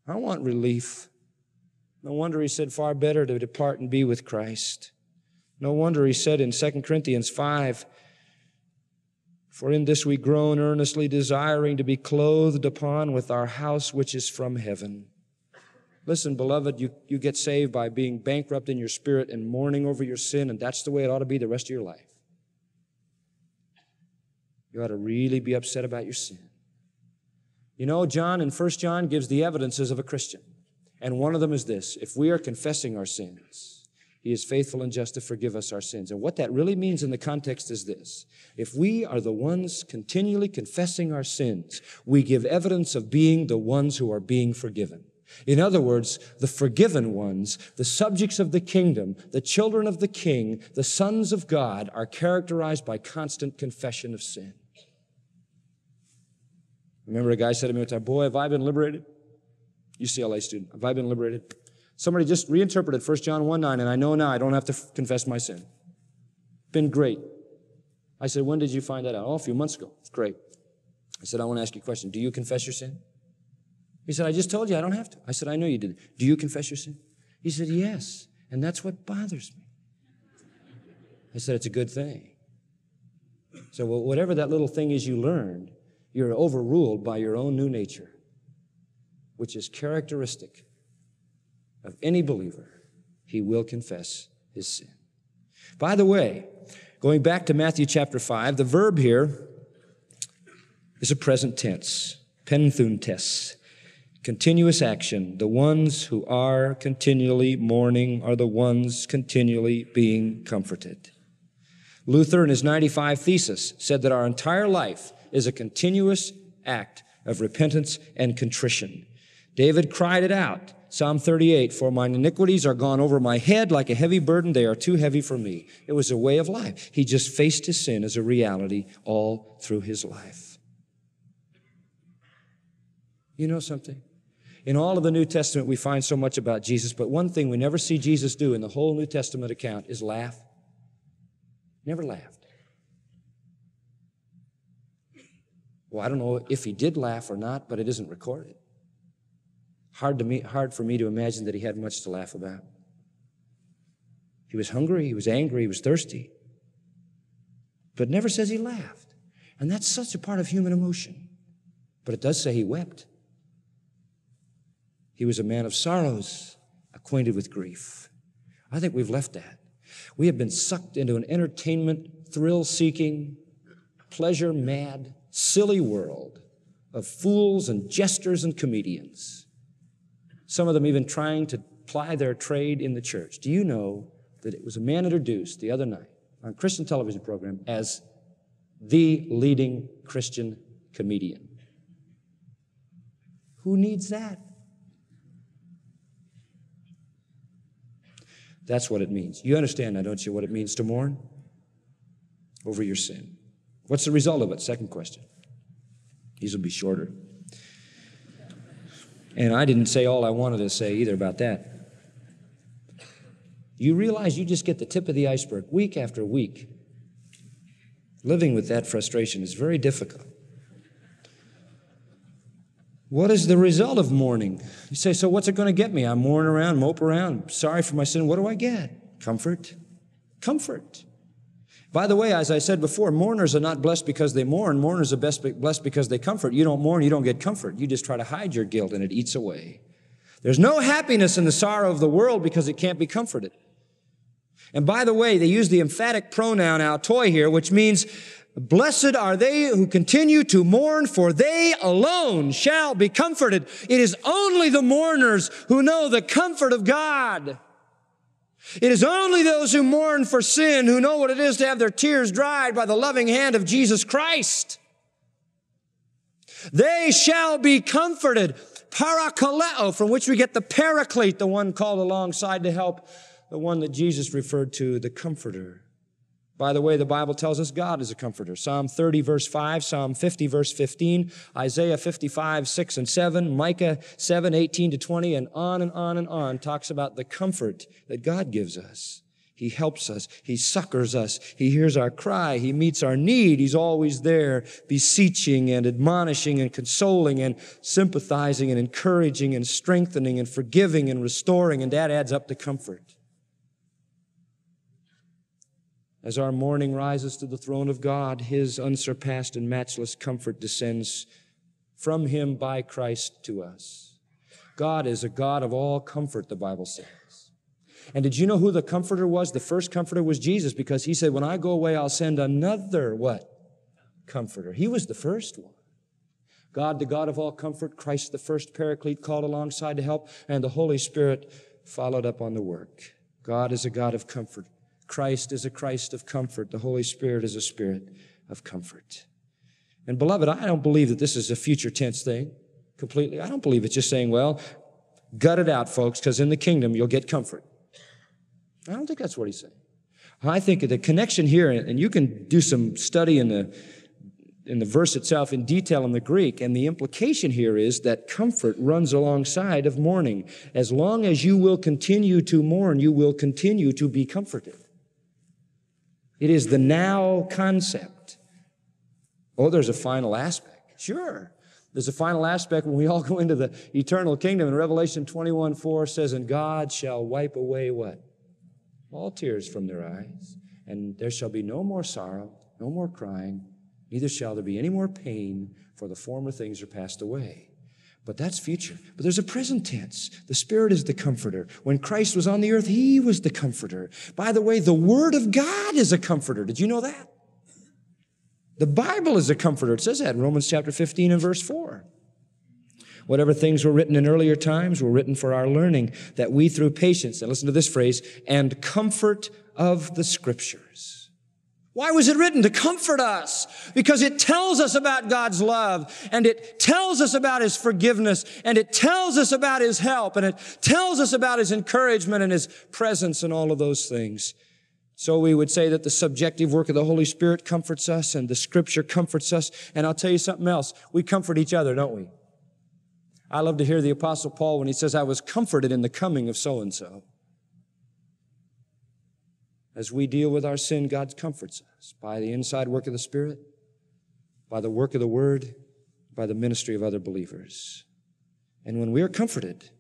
[SPEAKER 1] I want relief. No wonder he said, far better to depart and be with Christ. No wonder he said in 2 Corinthians 5, For in this we groan earnestly, desiring to be clothed upon with our house which is from heaven. Listen, beloved, you, you get saved by being bankrupt in your spirit and mourning over your sin, and that's the way it ought to be the rest of your life. You ought to really be upset about your sin. You know, John in 1 John gives the evidences of a Christian. And one of them is this if we are confessing our sins, he is faithful and just to forgive us our sins. And what that really means in the context is this if we are the ones continually confessing our sins, we give evidence of being the ones who are being forgiven. In other words, the forgiven ones, the subjects of the kingdom, the children of the king, the sons of God are characterized by constant confession of sin. Remember a guy said to me one time, Boy, have I been liberated? UCLA student, have I been liberated? Somebody just reinterpreted 1 John 1 9, and I know now I don't have to f- confess my sin. Been great. I said, When did you find that out? Oh, a few months ago. It's great. I said, I want to ask you a question. Do you confess your sin? He said, I just told you I don't have to. I said, I know you did. Do you confess your sin? He said, Yes. And that's what bothers me. I said, It's a good thing. So, whatever that little thing is you learned, you're overruled by your own new nature, which is characteristic of any believer. He will confess his sin. By the way, going back to Matthew chapter 5, the verb here is a present tense, penthountes continuous action. The ones who are continually mourning are the ones continually being comforted. Luther, in his 95 Thesis, said that our entire life is a continuous act of repentance and contrition. David cried it out. Psalm 38, for mine iniquities are gone over my head like a heavy burden. They are too heavy for me. It was a way of life. He just faced his sin as a reality all through his life. You know something? In all of the New Testament, we find so much about Jesus, but one thing we never see Jesus do in the whole New Testament account is laugh. Never laughed. Well, I don't know if he did laugh or not, but it isn't recorded. Hard, to me, hard for me to imagine that he had much to laugh about. He was hungry, he was angry, he was thirsty, but never says he laughed. And that's such a part of human emotion. But it does say he wept. He was a man of sorrows, acquainted with grief. I think we've left that. We have been sucked into an entertainment, thrill seeking, pleasure mad, silly world of fools and jesters and comedians some of them even trying to ply their trade in the church. Do you know that it was a man introduced the other night on a Christian television program as the leading Christian comedian? Who needs that? That's what it means. You understand now, don't you, what it means to mourn over your sin? What's the result of it? Second question. These will be shorter. And I didn't say all I wanted to say either about that. You realize you just get the tip of the iceberg week after week. Living with that frustration is very difficult. What is the result of mourning? You say, so what's it going to get me? I'm mourning around, mope around, sorry for my sin. What do I get? Comfort. Comfort. By the way, as I said before, mourners are not blessed because they mourn. Mourners are best blessed because they comfort. You don't mourn, you don't get comfort. You just try to hide your guilt and it eats away. There's no happiness in the sorrow of the world because it can't be comforted. And by the way, they use the emphatic pronoun autoi here, which means Blessed are they who continue to mourn, for they alone shall be comforted. It is only the mourners who know the comfort of God. It is only those who mourn for sin who know what it is to have their tears dried by the loving hand of Jesus Christ. They shall be comforted. Parakaleo, from which we get the paraclete, the one called alongside to help, the one that Jesus referred to, the comforter. By the way, the Bible tells us God is a comforter. Psalm 30, verse 5, Psalm 50, verse 15, Isaiah 55, 6 and 7, Micah 7, 18 to 20, and on and on and on talks about the comfort that God gives us. He helps us. He succors us. He hears our cry. He meets our need. He's always there, beseeching and admonishing and consoling and sympathizing and encouraging and strengthening and forgiving and restoring. And that adds up to comfort. As our mourning rises to the throne of God, His unsurpassed and matchless comfort descends from Him by Christ to us. God is a God of all comfort, the Bible says. And did you know who the comforter was? The first comforter was Jesus because he said, when I go away, I'll send another what? Comforter. He was the first one. God, the God of all comfort, Christ, the first paraclete called alongside to help, and the Holy Spirit followed up on the work. God is a God of comfort. Christ is a Christ of comfort. The Holy Spirit is a spirit of comfort. And beloved, I don't believe that this is a future tense thing completely. I don't believe it's just saying, well, gut it out, folks, because in the kingdom you'll get comfort. I don't think that's what he's saying. I think the connection here, and you can do some study in the in the verse itself in detail in the Greek, and the implication here is that comfort runs alongside of mourning. As long as you will continue to mourn, you will continue to be comforted. It is the now concept. Oh, there's a final aspect. Sure. There's a final aspect when we all go into the eternal kingdom. And Revelation 21 4 says, And God shall wipe away what? All tears from their eyes. And there shall be no more sorrow, no more crying, neither shall there be any more pain, for the former things are passed away. But that's future. But there's a present tense. The Spirit is the comforter. When Christ was on the earth, He was the comforter. By the way, the Word of God is a comforter. Did you know that? The Bible is a comforter. It says that in Romans chapter 15 and verse 4. Whatever things were written in earlier times were written for our learning, that we through patience, and listen to this phrase, and comfort of the scriptures. Why was it written? To comfort us. Because it tells us about God's love and it tells us about His forgiveness and it tells us about His help and it tells us about His encouragement and His presence and all of those things. So we would say that the subjective work of the Holy Spirit comforts us and the scripture comforts us. And I'll tell you something else. We comfort each other, don't we? I love to hear the apostle Paul when he says, I was comforted in the coming of so and so. As we deal with our sin, God comforts us by the inside work of the Spirit, by the work of the Word, by the ministry of other believers. And when we are comforted,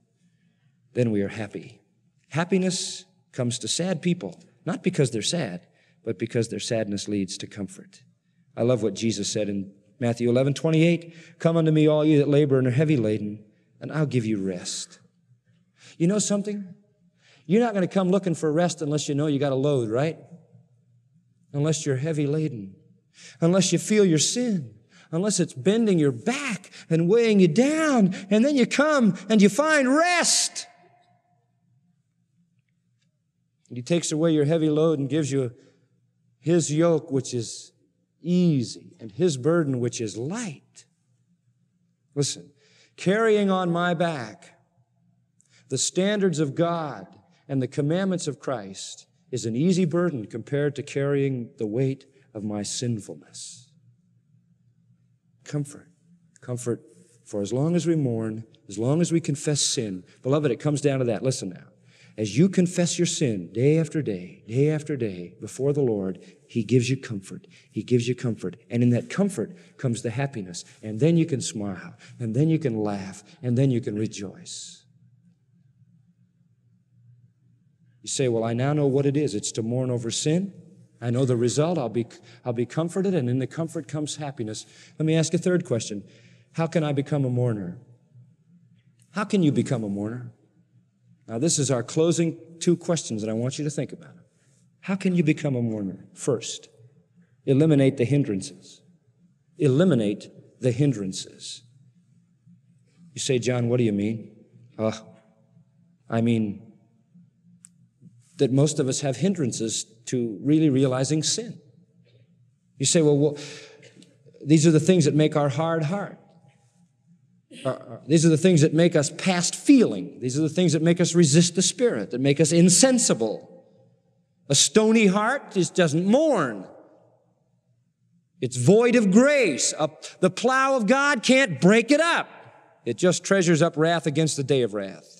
[SPEAKER 1] then we are happy. Happiness comes to sad people not because they're sad, but because their sadness leads to comfort. I love what Jesus said in Matthew 11, 28. Come unto me, all you that labor and are heavy laden, and I'll give you rest. You know something? You're not going to come looking for rest unless you know you got a load, right? Unless you're heavy laden. Unless you feel your sin. Unless it's bending your back and weighing you down. And then you come and you find rest. And he takes away your heavy load and gives you his yoke, which is easy, and his burden, which is light. Listen, carrying on my back the standards of God and the commandments of Christ is an easy burden compared to carrying the weight of my sinfulness. Comfort, comfort for as long as we mourn, as long as we confess sin. Beloved, it comes down to that. Listen now. As you confess your sin day after day, day after day before the Lord, He gives you comfort. He gives you comfort. And in that comfort comes the happiness. And then you can smile. And then you can laugh. And then you can rejoice. You say, Well, I now know what it is. It's to mourn over sin. I know the result. I'll be, I'll be comforted. And in the comfort comes happiness. Let me ask a third question How can I become a mourner? How can you become a mourner? Now, this is our closing two questions that I want you to think about. How can you become a mourner? First, eliminate the hindrances. Eliminate the hindrances. You say, John, what do you mean? Uh, I mean that most of us have hindrances to really realizing sin. You say, well, well these are the things that make our hard heart. Uh, uh, these are the things that make us past feeling. These are the things that make us resist the Spirit, that make us insensible. A stony heart just doesn't mourn. It's void of grace. the plow of God can't break it up. It just treasures up wrath against the day of wrath.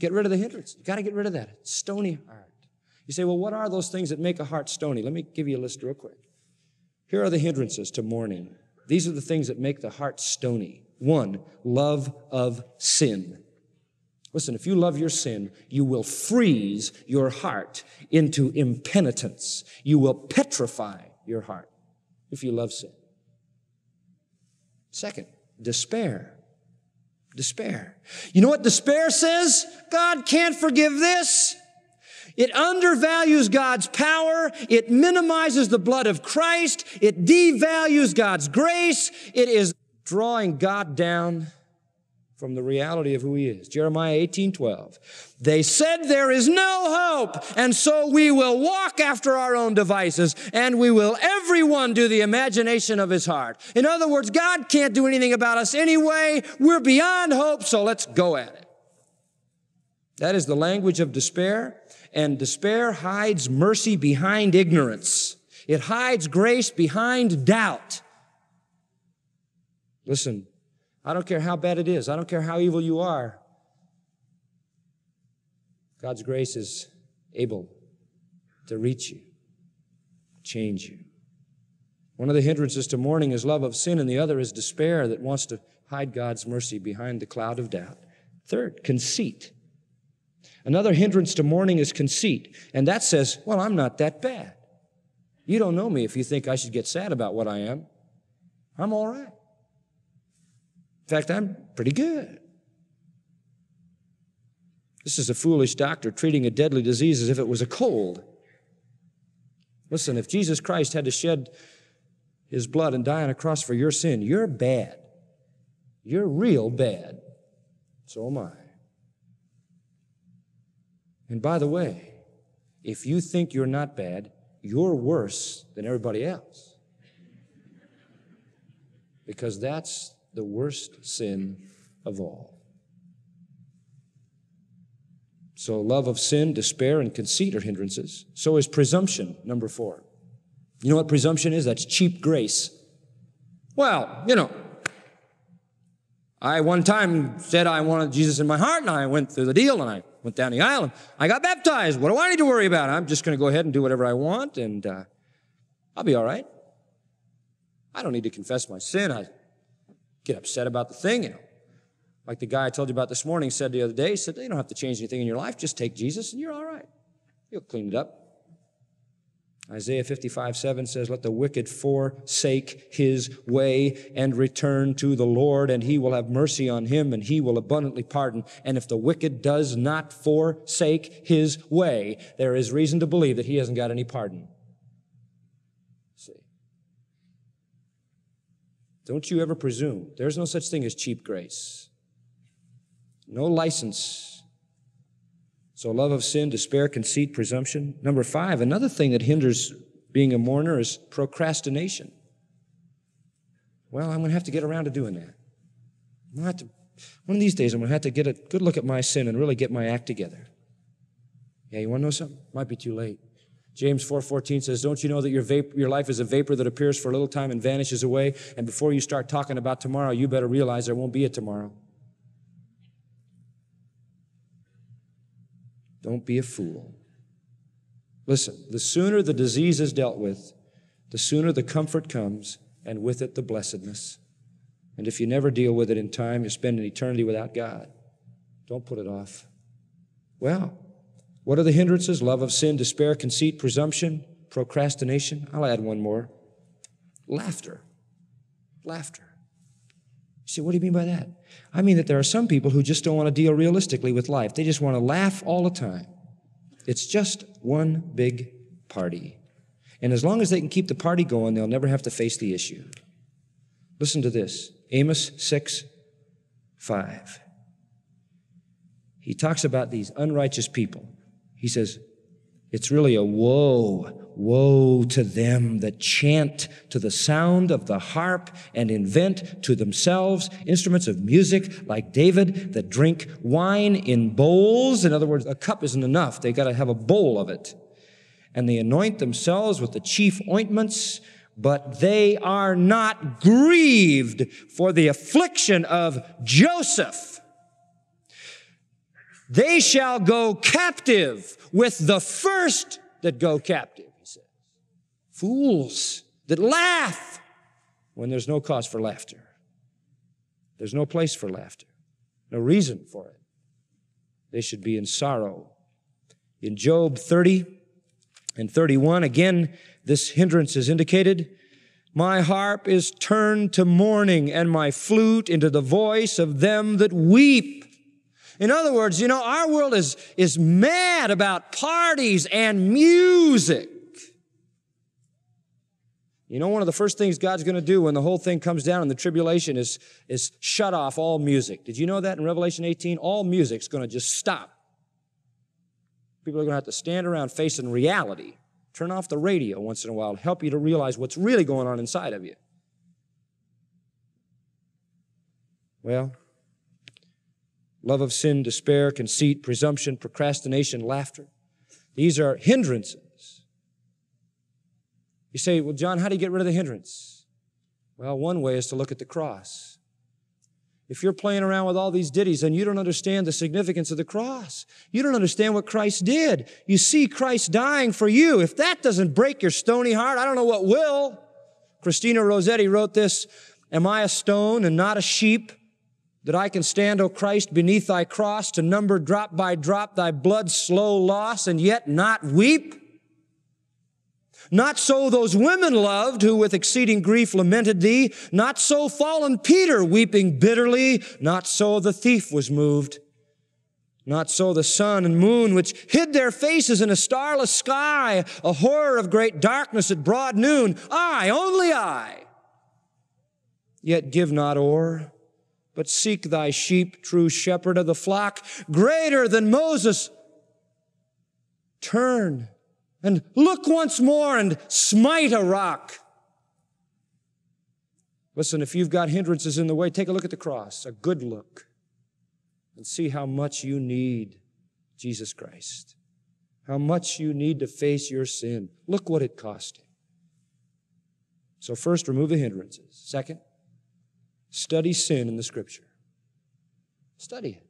[SPEAKER 1] Get rid of the hindrance. You got to get rid of that stony heart. You say, well, what are those things that make a heart stony? Let me give you a list real quick. Here are the hindrances to mourning. These are the things that make the heart stony. One, love of sin. Listen, if you love your sin, you will freeze your heart into impenitence. You will petrify your heart if you love sin. Second, despair. Despair. You know what despair says? God can't forgive this. It undervalues God's power. It minimizes the blood of Christ. It devalues God's grace. It is drawing God down from the reality of who he is. Jeremiah 18, 12. They said there is no hope, and so we will walk after our own devices, and we will everyone do the imagination of his heart. In other words, God can't do anything about us anyway. We're beyond hope, so let's go at it. That is the language of despair and despair hides mercy behind ignorance. It hides grace behind doubt. Listen, I don't care how bad it is. I don't care how evil you are. God's grace is able to reach you, change you. One of the hindrances to mourning is love of sin, and the other is despair that wants to hide God's mercy behind the cloud of doubt. Third, conceit. Another hindrance to mourning is conceit, and that says, Well, I'm not that bad. You don't know me if you think I should get sad about what I am. I'm all right. Fact, I'm pretty good. This is a foolish doctor treating a deadly disease as if it was a cold. Listen, if Jesus Christ had to shed his blood and die on a cross for your sin, you're bad. You're real bad. So am I. And by the way, if you think you're not bad, you're worse than everybody else. Because that's the worst sin of all. So, love of sin, despair, and conceit are hindrances. So is presumption, number four. You know what presumption is? That's cheap grace. Well, you know, I one time said I wanted Jesus in my heart, and I went through the deal, and I went down the aisle, and I got baptized. What do I need to worry about? I'm just going to go ahead and do whatever I want, and uh, I'll be all right. I don't need to confess my sin. I get upset about the thing, you know. Like the guy I told you about this morning said the other day, he said, You don't have to change anything in your life. Just take Jesus and you're all right. You'll clean it up. Isaiah 55, 7 says, Let the wicked forsake his way and return to the Lord, and he will have mercy on him, and he will abundantly pardon. And if the wicked does not forsake his way, there is reason to believe that he hasn't got any pardon. See. Don't you ever presume. There's no such thing as cheap grace no license. So, love of sin, despair, conceit, presumption. Number five, another thing that hinders being a mourner is procrastination. Well, I'm going to have to get around to doing that. I'm to one of these days, I'm going to have to get a good look at my sin and really get my act together. Yeah, you want to know something? Might be too late. James 4:14 says, "Don't you know that your, vapor, your life is a vapor that appears for a little time and vanishes away? And before you start talking about tomorrow, you better realize there won't be a tomorrow." Don't be a fool. Listen, the sooner the disease is dealt with, the sooner the comfort comes, and with it the blessedness. And if you never deal with it in time, you spend an eternity without God. Don't put it off. Well, what are the hindrances? Love of sin, despair, conceit, presumption, procrastination. I'll add one more laughter. Laughter. You say, what do you mean by that? I mean that there are some people who just don't want to deal realistically with life. They just want to laugh all the time. It's just one big party. And as long as they can keep the party going, they'll never have to face the issue. Listen to this Amos 6 5. He talks about these unrighteous people. He says, it's really a woe Woe to them that chant to the sound of the harp and invent to themselves instruments of music like David that drink wine in bowls. In other words, a cup isn't enough. They got to have a bowl of it. And they anoint themselves with the chief ointments, but they are not grieved for the affliction of Joseph. They shall go captive with the first that go captive he says. fools that laugh when there's no cause for laughter. There's no place for laughter, no reason for it. They should be in sorrow. In Job 30 and 31, again, this hindrance is indicated. My harp is turned to mourning and my flute into the voice of them that weep. In other words, you know, our world is, is mad about parties and music. You know, one of the first things God's going to do when the whole thing comes down in the tribulation is, is shut off all music. Did you know that in Revelation 18? All music's going to just stop. People are going to have to stand around facing reality. Turn off the radio once in a while to help you to realize what's really going on inside of you. Well, love of sin, despair, conceit, presumption, procrastination, laughter. These are hindrances you say, well, John, how do you get rid of the hindrance? Well, one way is to look at the cross. If you're playing around with all these ditties and you don't understand the significance of the cross, you don't understand what Christ did. You see Christ dying for you. If that doesn't break your stony heart, I don't know what will. Christina Rossetti wrote this Am I a stone and not a sheep? That I can stand, O Christ, beneath thy cross to number drop by drop thy blood's slow loss and yet not weep? Not so those women loved who with exceeding grief lamented thee. Not so fallen Peter weeping bitterly. Not so the thief was moved. Not so the sun and moon, which hid their faces in a starless sky, a horror of great darkness at broad noon. I, only I. Yet give not o'er, but seek thy sheep, true shepherd of the flock, greater than Moses. Turn and look once more and smite a rock. Listen, if you've got hindrances in the way, take a look at the cross, a good look, and see how much you need Jesus Christ. How much you need to face your sin. Look what it cost him. So, first, remove the hindrances. Second, study sin in the scripture. Study it.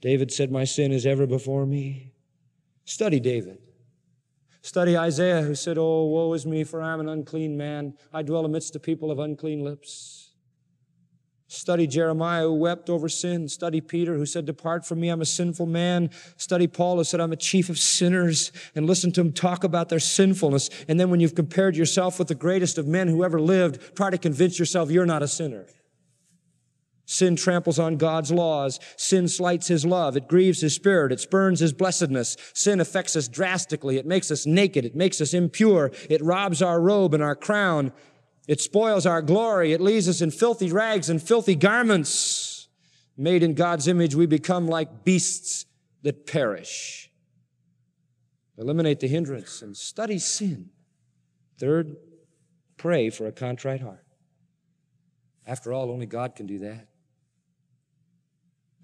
[SPEAKER 1] David said, My sin is ever before me. Study David. Study Isaiah, who said, Oh, woe is me, for I am an unclean man. I dwell amidst the people of unclean lips. Study Jeremiah, who wept over sin. Study Peter, who said, Depart from me, I'm a sinful man. Study Paul, who said, I'm a chief of sinners. And listen to him talk about their sinfulness. And then when you've compared yourself with the greatest of men who ever lived, try to convince yourself you're not a sinner. Sin tramples on God's laws. Sin slights His love. It grieves His spirit. It spurns His blessedness. Sin affects us drastically. It makes us naked. It makes us impure. It robs our robe and our crown. It spoils our glory. It leaves us in filthy rags and filthy garments. Made in God's image, we become like beasts that perish. Eliminate the hindrance and study sin. Third, pray for a contrite heart. After all, only God can do that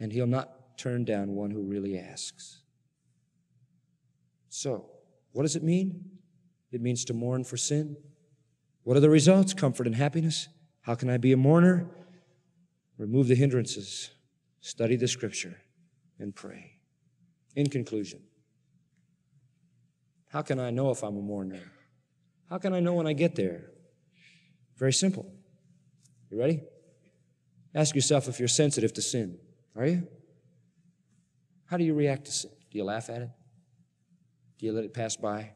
[SPEAKER 1] and he'll not turn down one who really asks. So, what does it mean? It means to mourn for sin. What are the results? Comfort and happiness. How can I be a mourner? Remove the hindrances, study the scripture, and pray. In conclusion, how can I know if I'm a mourner? How can I know when I get there? Very simple. You ready? Ask yourself if you're sensitive to sin. Are you? How do you react to sin? Do you laugh at it? Do you let it pass by?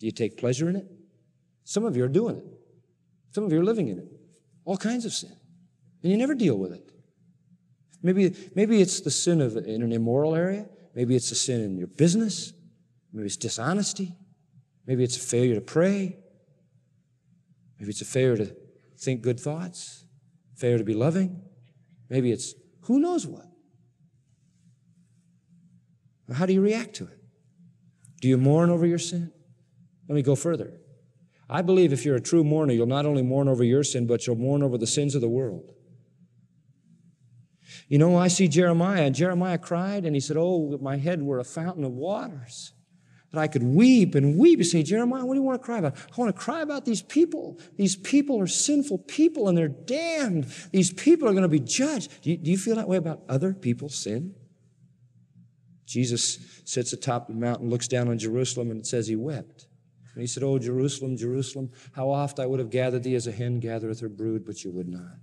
[SPEAKER 1] Do you take pleasure in it? Some of you are doing it. Some of you are living in it. All kinds of sin. And you never deal with it. Maybe, maybe it's the sin of in an immoral area. Maybe it's a sin in your business. Maybe it's dishonesty. Maybe it's a failure to pray. Maybe it's a failure to think good thoughts, failure to be loving. Maybe it's who knows what? How do you react to it? Do you mourn over your sin? Let me go further. I believe if you're a true mourner, you'll not only mourn over your sin, but you'll mourn over the sins of the world. You know, I see Jeremiah, and Jeremiah cried, and he said, Oh, my head were a fountain of waters that I could weep and weep. You say, Jeremiah, what do you want to cry about? I want to cry about these people. These people are sinful people and they're damned. These people are going to be judged. Do you, do you feel that way about other people's sin? Jesus sits atop the mountain, looks down on Jerusalem, and it says he wept. And he said, Oh, Jerusalem, Jerusalem, how oft I would have gathered thee as a hen gathereth her brood, but you would not.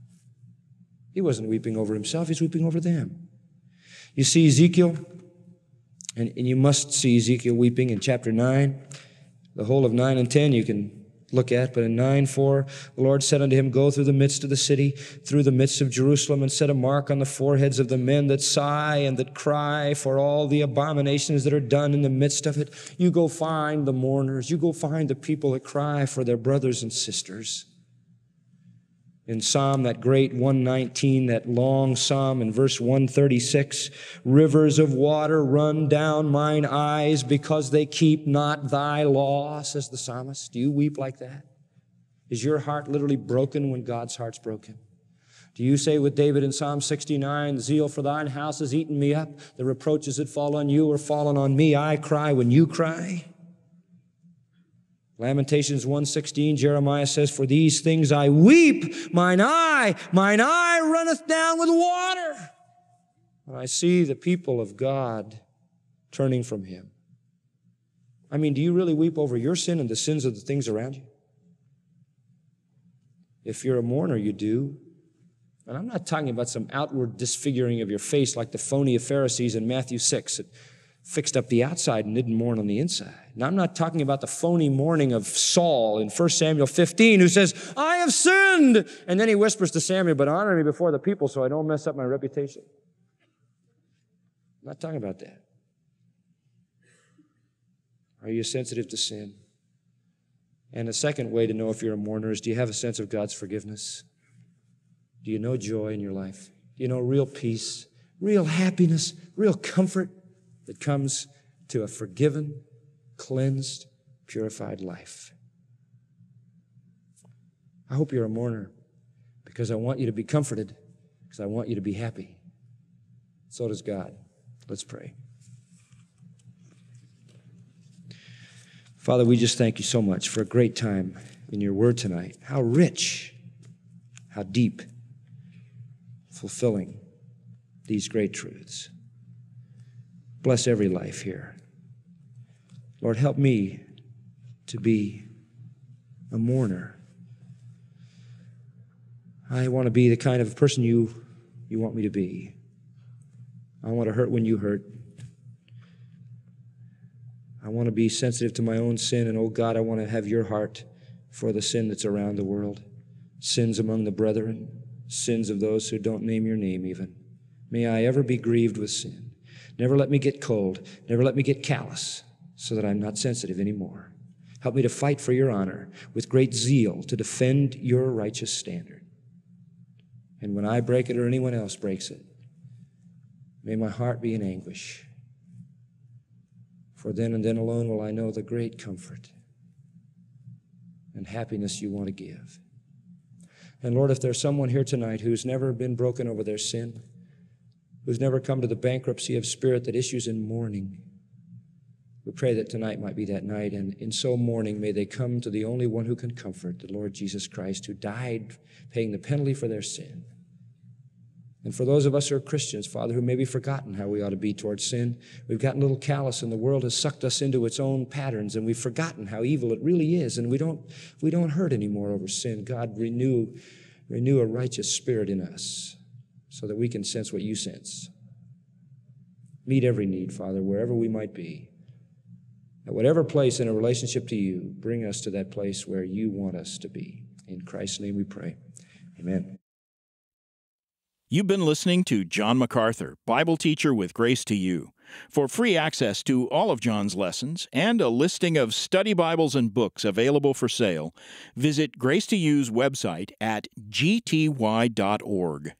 [SPEAKER 1] He wasn't weeping over himself, he's weeping over them. You see, Ezekiel and, and you must see Ezekiel weeping in chapter 9. The whole of 9 and 10 you can look at, but in 9 4, the Lord said unto him, Go through the midst of the city, through the midst of Jerusalem, and set a mark on the foreheads of the men that sigh and that cry for all the abominations that are done in the midst of it. You go find the mourners, you go find the people that cry for their brothers and sisters in Psalm, that great 119, that long Psalm in verse 136, rivers of water run down mine eyes because they keep not thy law, says the psalmist. Do you weep like that? Is your heart literally broken when God's heart's broken? Do you say with David in Psalm 69, zeal for thine house has eaten me up, the reproaches that fall on you are fallen on me, I cry when you cry? Lamentations 1:16 Jeremiah says for these things I weep mine eye mine eye runneth down with water when I see the people of God turning from him. I mean do you really weep over your sin and the sins of the things around you? If you're a mourner you do. And I'm not talking about some outward disfiguring of your face like the phony of Pharisees in Matthew 6 fixed up the outside and didn't mourn on the inside. Now, I'm not talking about the phony mourning of Saul in 1 Samuel 15, who says, I have sinned. And then he whispers to Samuel, but honor me before the people so I don't mess up my reputation. I'm not talking about that. Are you sensitive to sin? And the second way to know if you're a mourner is do you have a sense of God's forgiveness? Do you know joy in your life? Do you know real peace, real happiness, real comfort that comes to a forgiven, cleansed, purified life? I hope you're a mourner because I want you to be comforted, because I want you to be happy. So does God. Let's pray. Father, we just thank you so much for a great time in your word tonight. How rich, how deep, fulfilling these great truths. Bless every life here. Lord, help me to be a mourner. I want to be the kind of person you, you want me to be. I want to hurt when you hurt. I want to be sensitive to my own sin, and oh God, I want to have your heart for the sin that's around the world sins among the brethren, sins of those who don't name your name even. May I ever be grieved with sin. Never let me get cold. Never let me get callous so that I'm not sensitive anymore. Help me to fight for your honor with great zeal to defend your righteous standard. And when I break it or anyone else breaks it, may my heart be in anguish. For then and then alone will I know the great comfort and happiness you want to give. And Lord, if there's someone here tonight who's never been broken over their sin, who's never come to the bankruptcy of spirit that issues in mourning, we pray that tonight might be that night, and in so mourning, may they come to the only one who can comfort, the Lord Jesus Christ, who died paying the penalty for their sin. And for those of us who are Christians, Father, who may be forgotten how we ought to be towards sin, we've gotten a little callous and the world has sucked us into its own patterns and we've forgotten how evil it really is and we don't, we don't hurt anymore over sin. God, renew, renew a righteous spirit in us so that we can sense what you sense. Meet every need, Father, wherever we might be. At whatever place in a relationship to you, bring us to that place where you want us to be. In Christ's name we pray. Amen.
[SPEAKER 2] You've been listening to John MacArthur, Bible teacher with Grace to You. For free access to all of John's lessons and a listing of study Bibles and books available for sale, visit Grace to You's website at gty.org.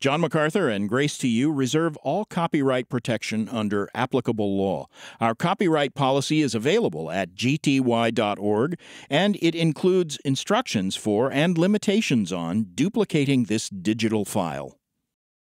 [SPEAKER 2] John MacArthur and Grace to You reserve all copyright protection under applicable law. Our copyright policy is available at gty.org, and it includes instructions for and limitations on duplicating this digital file.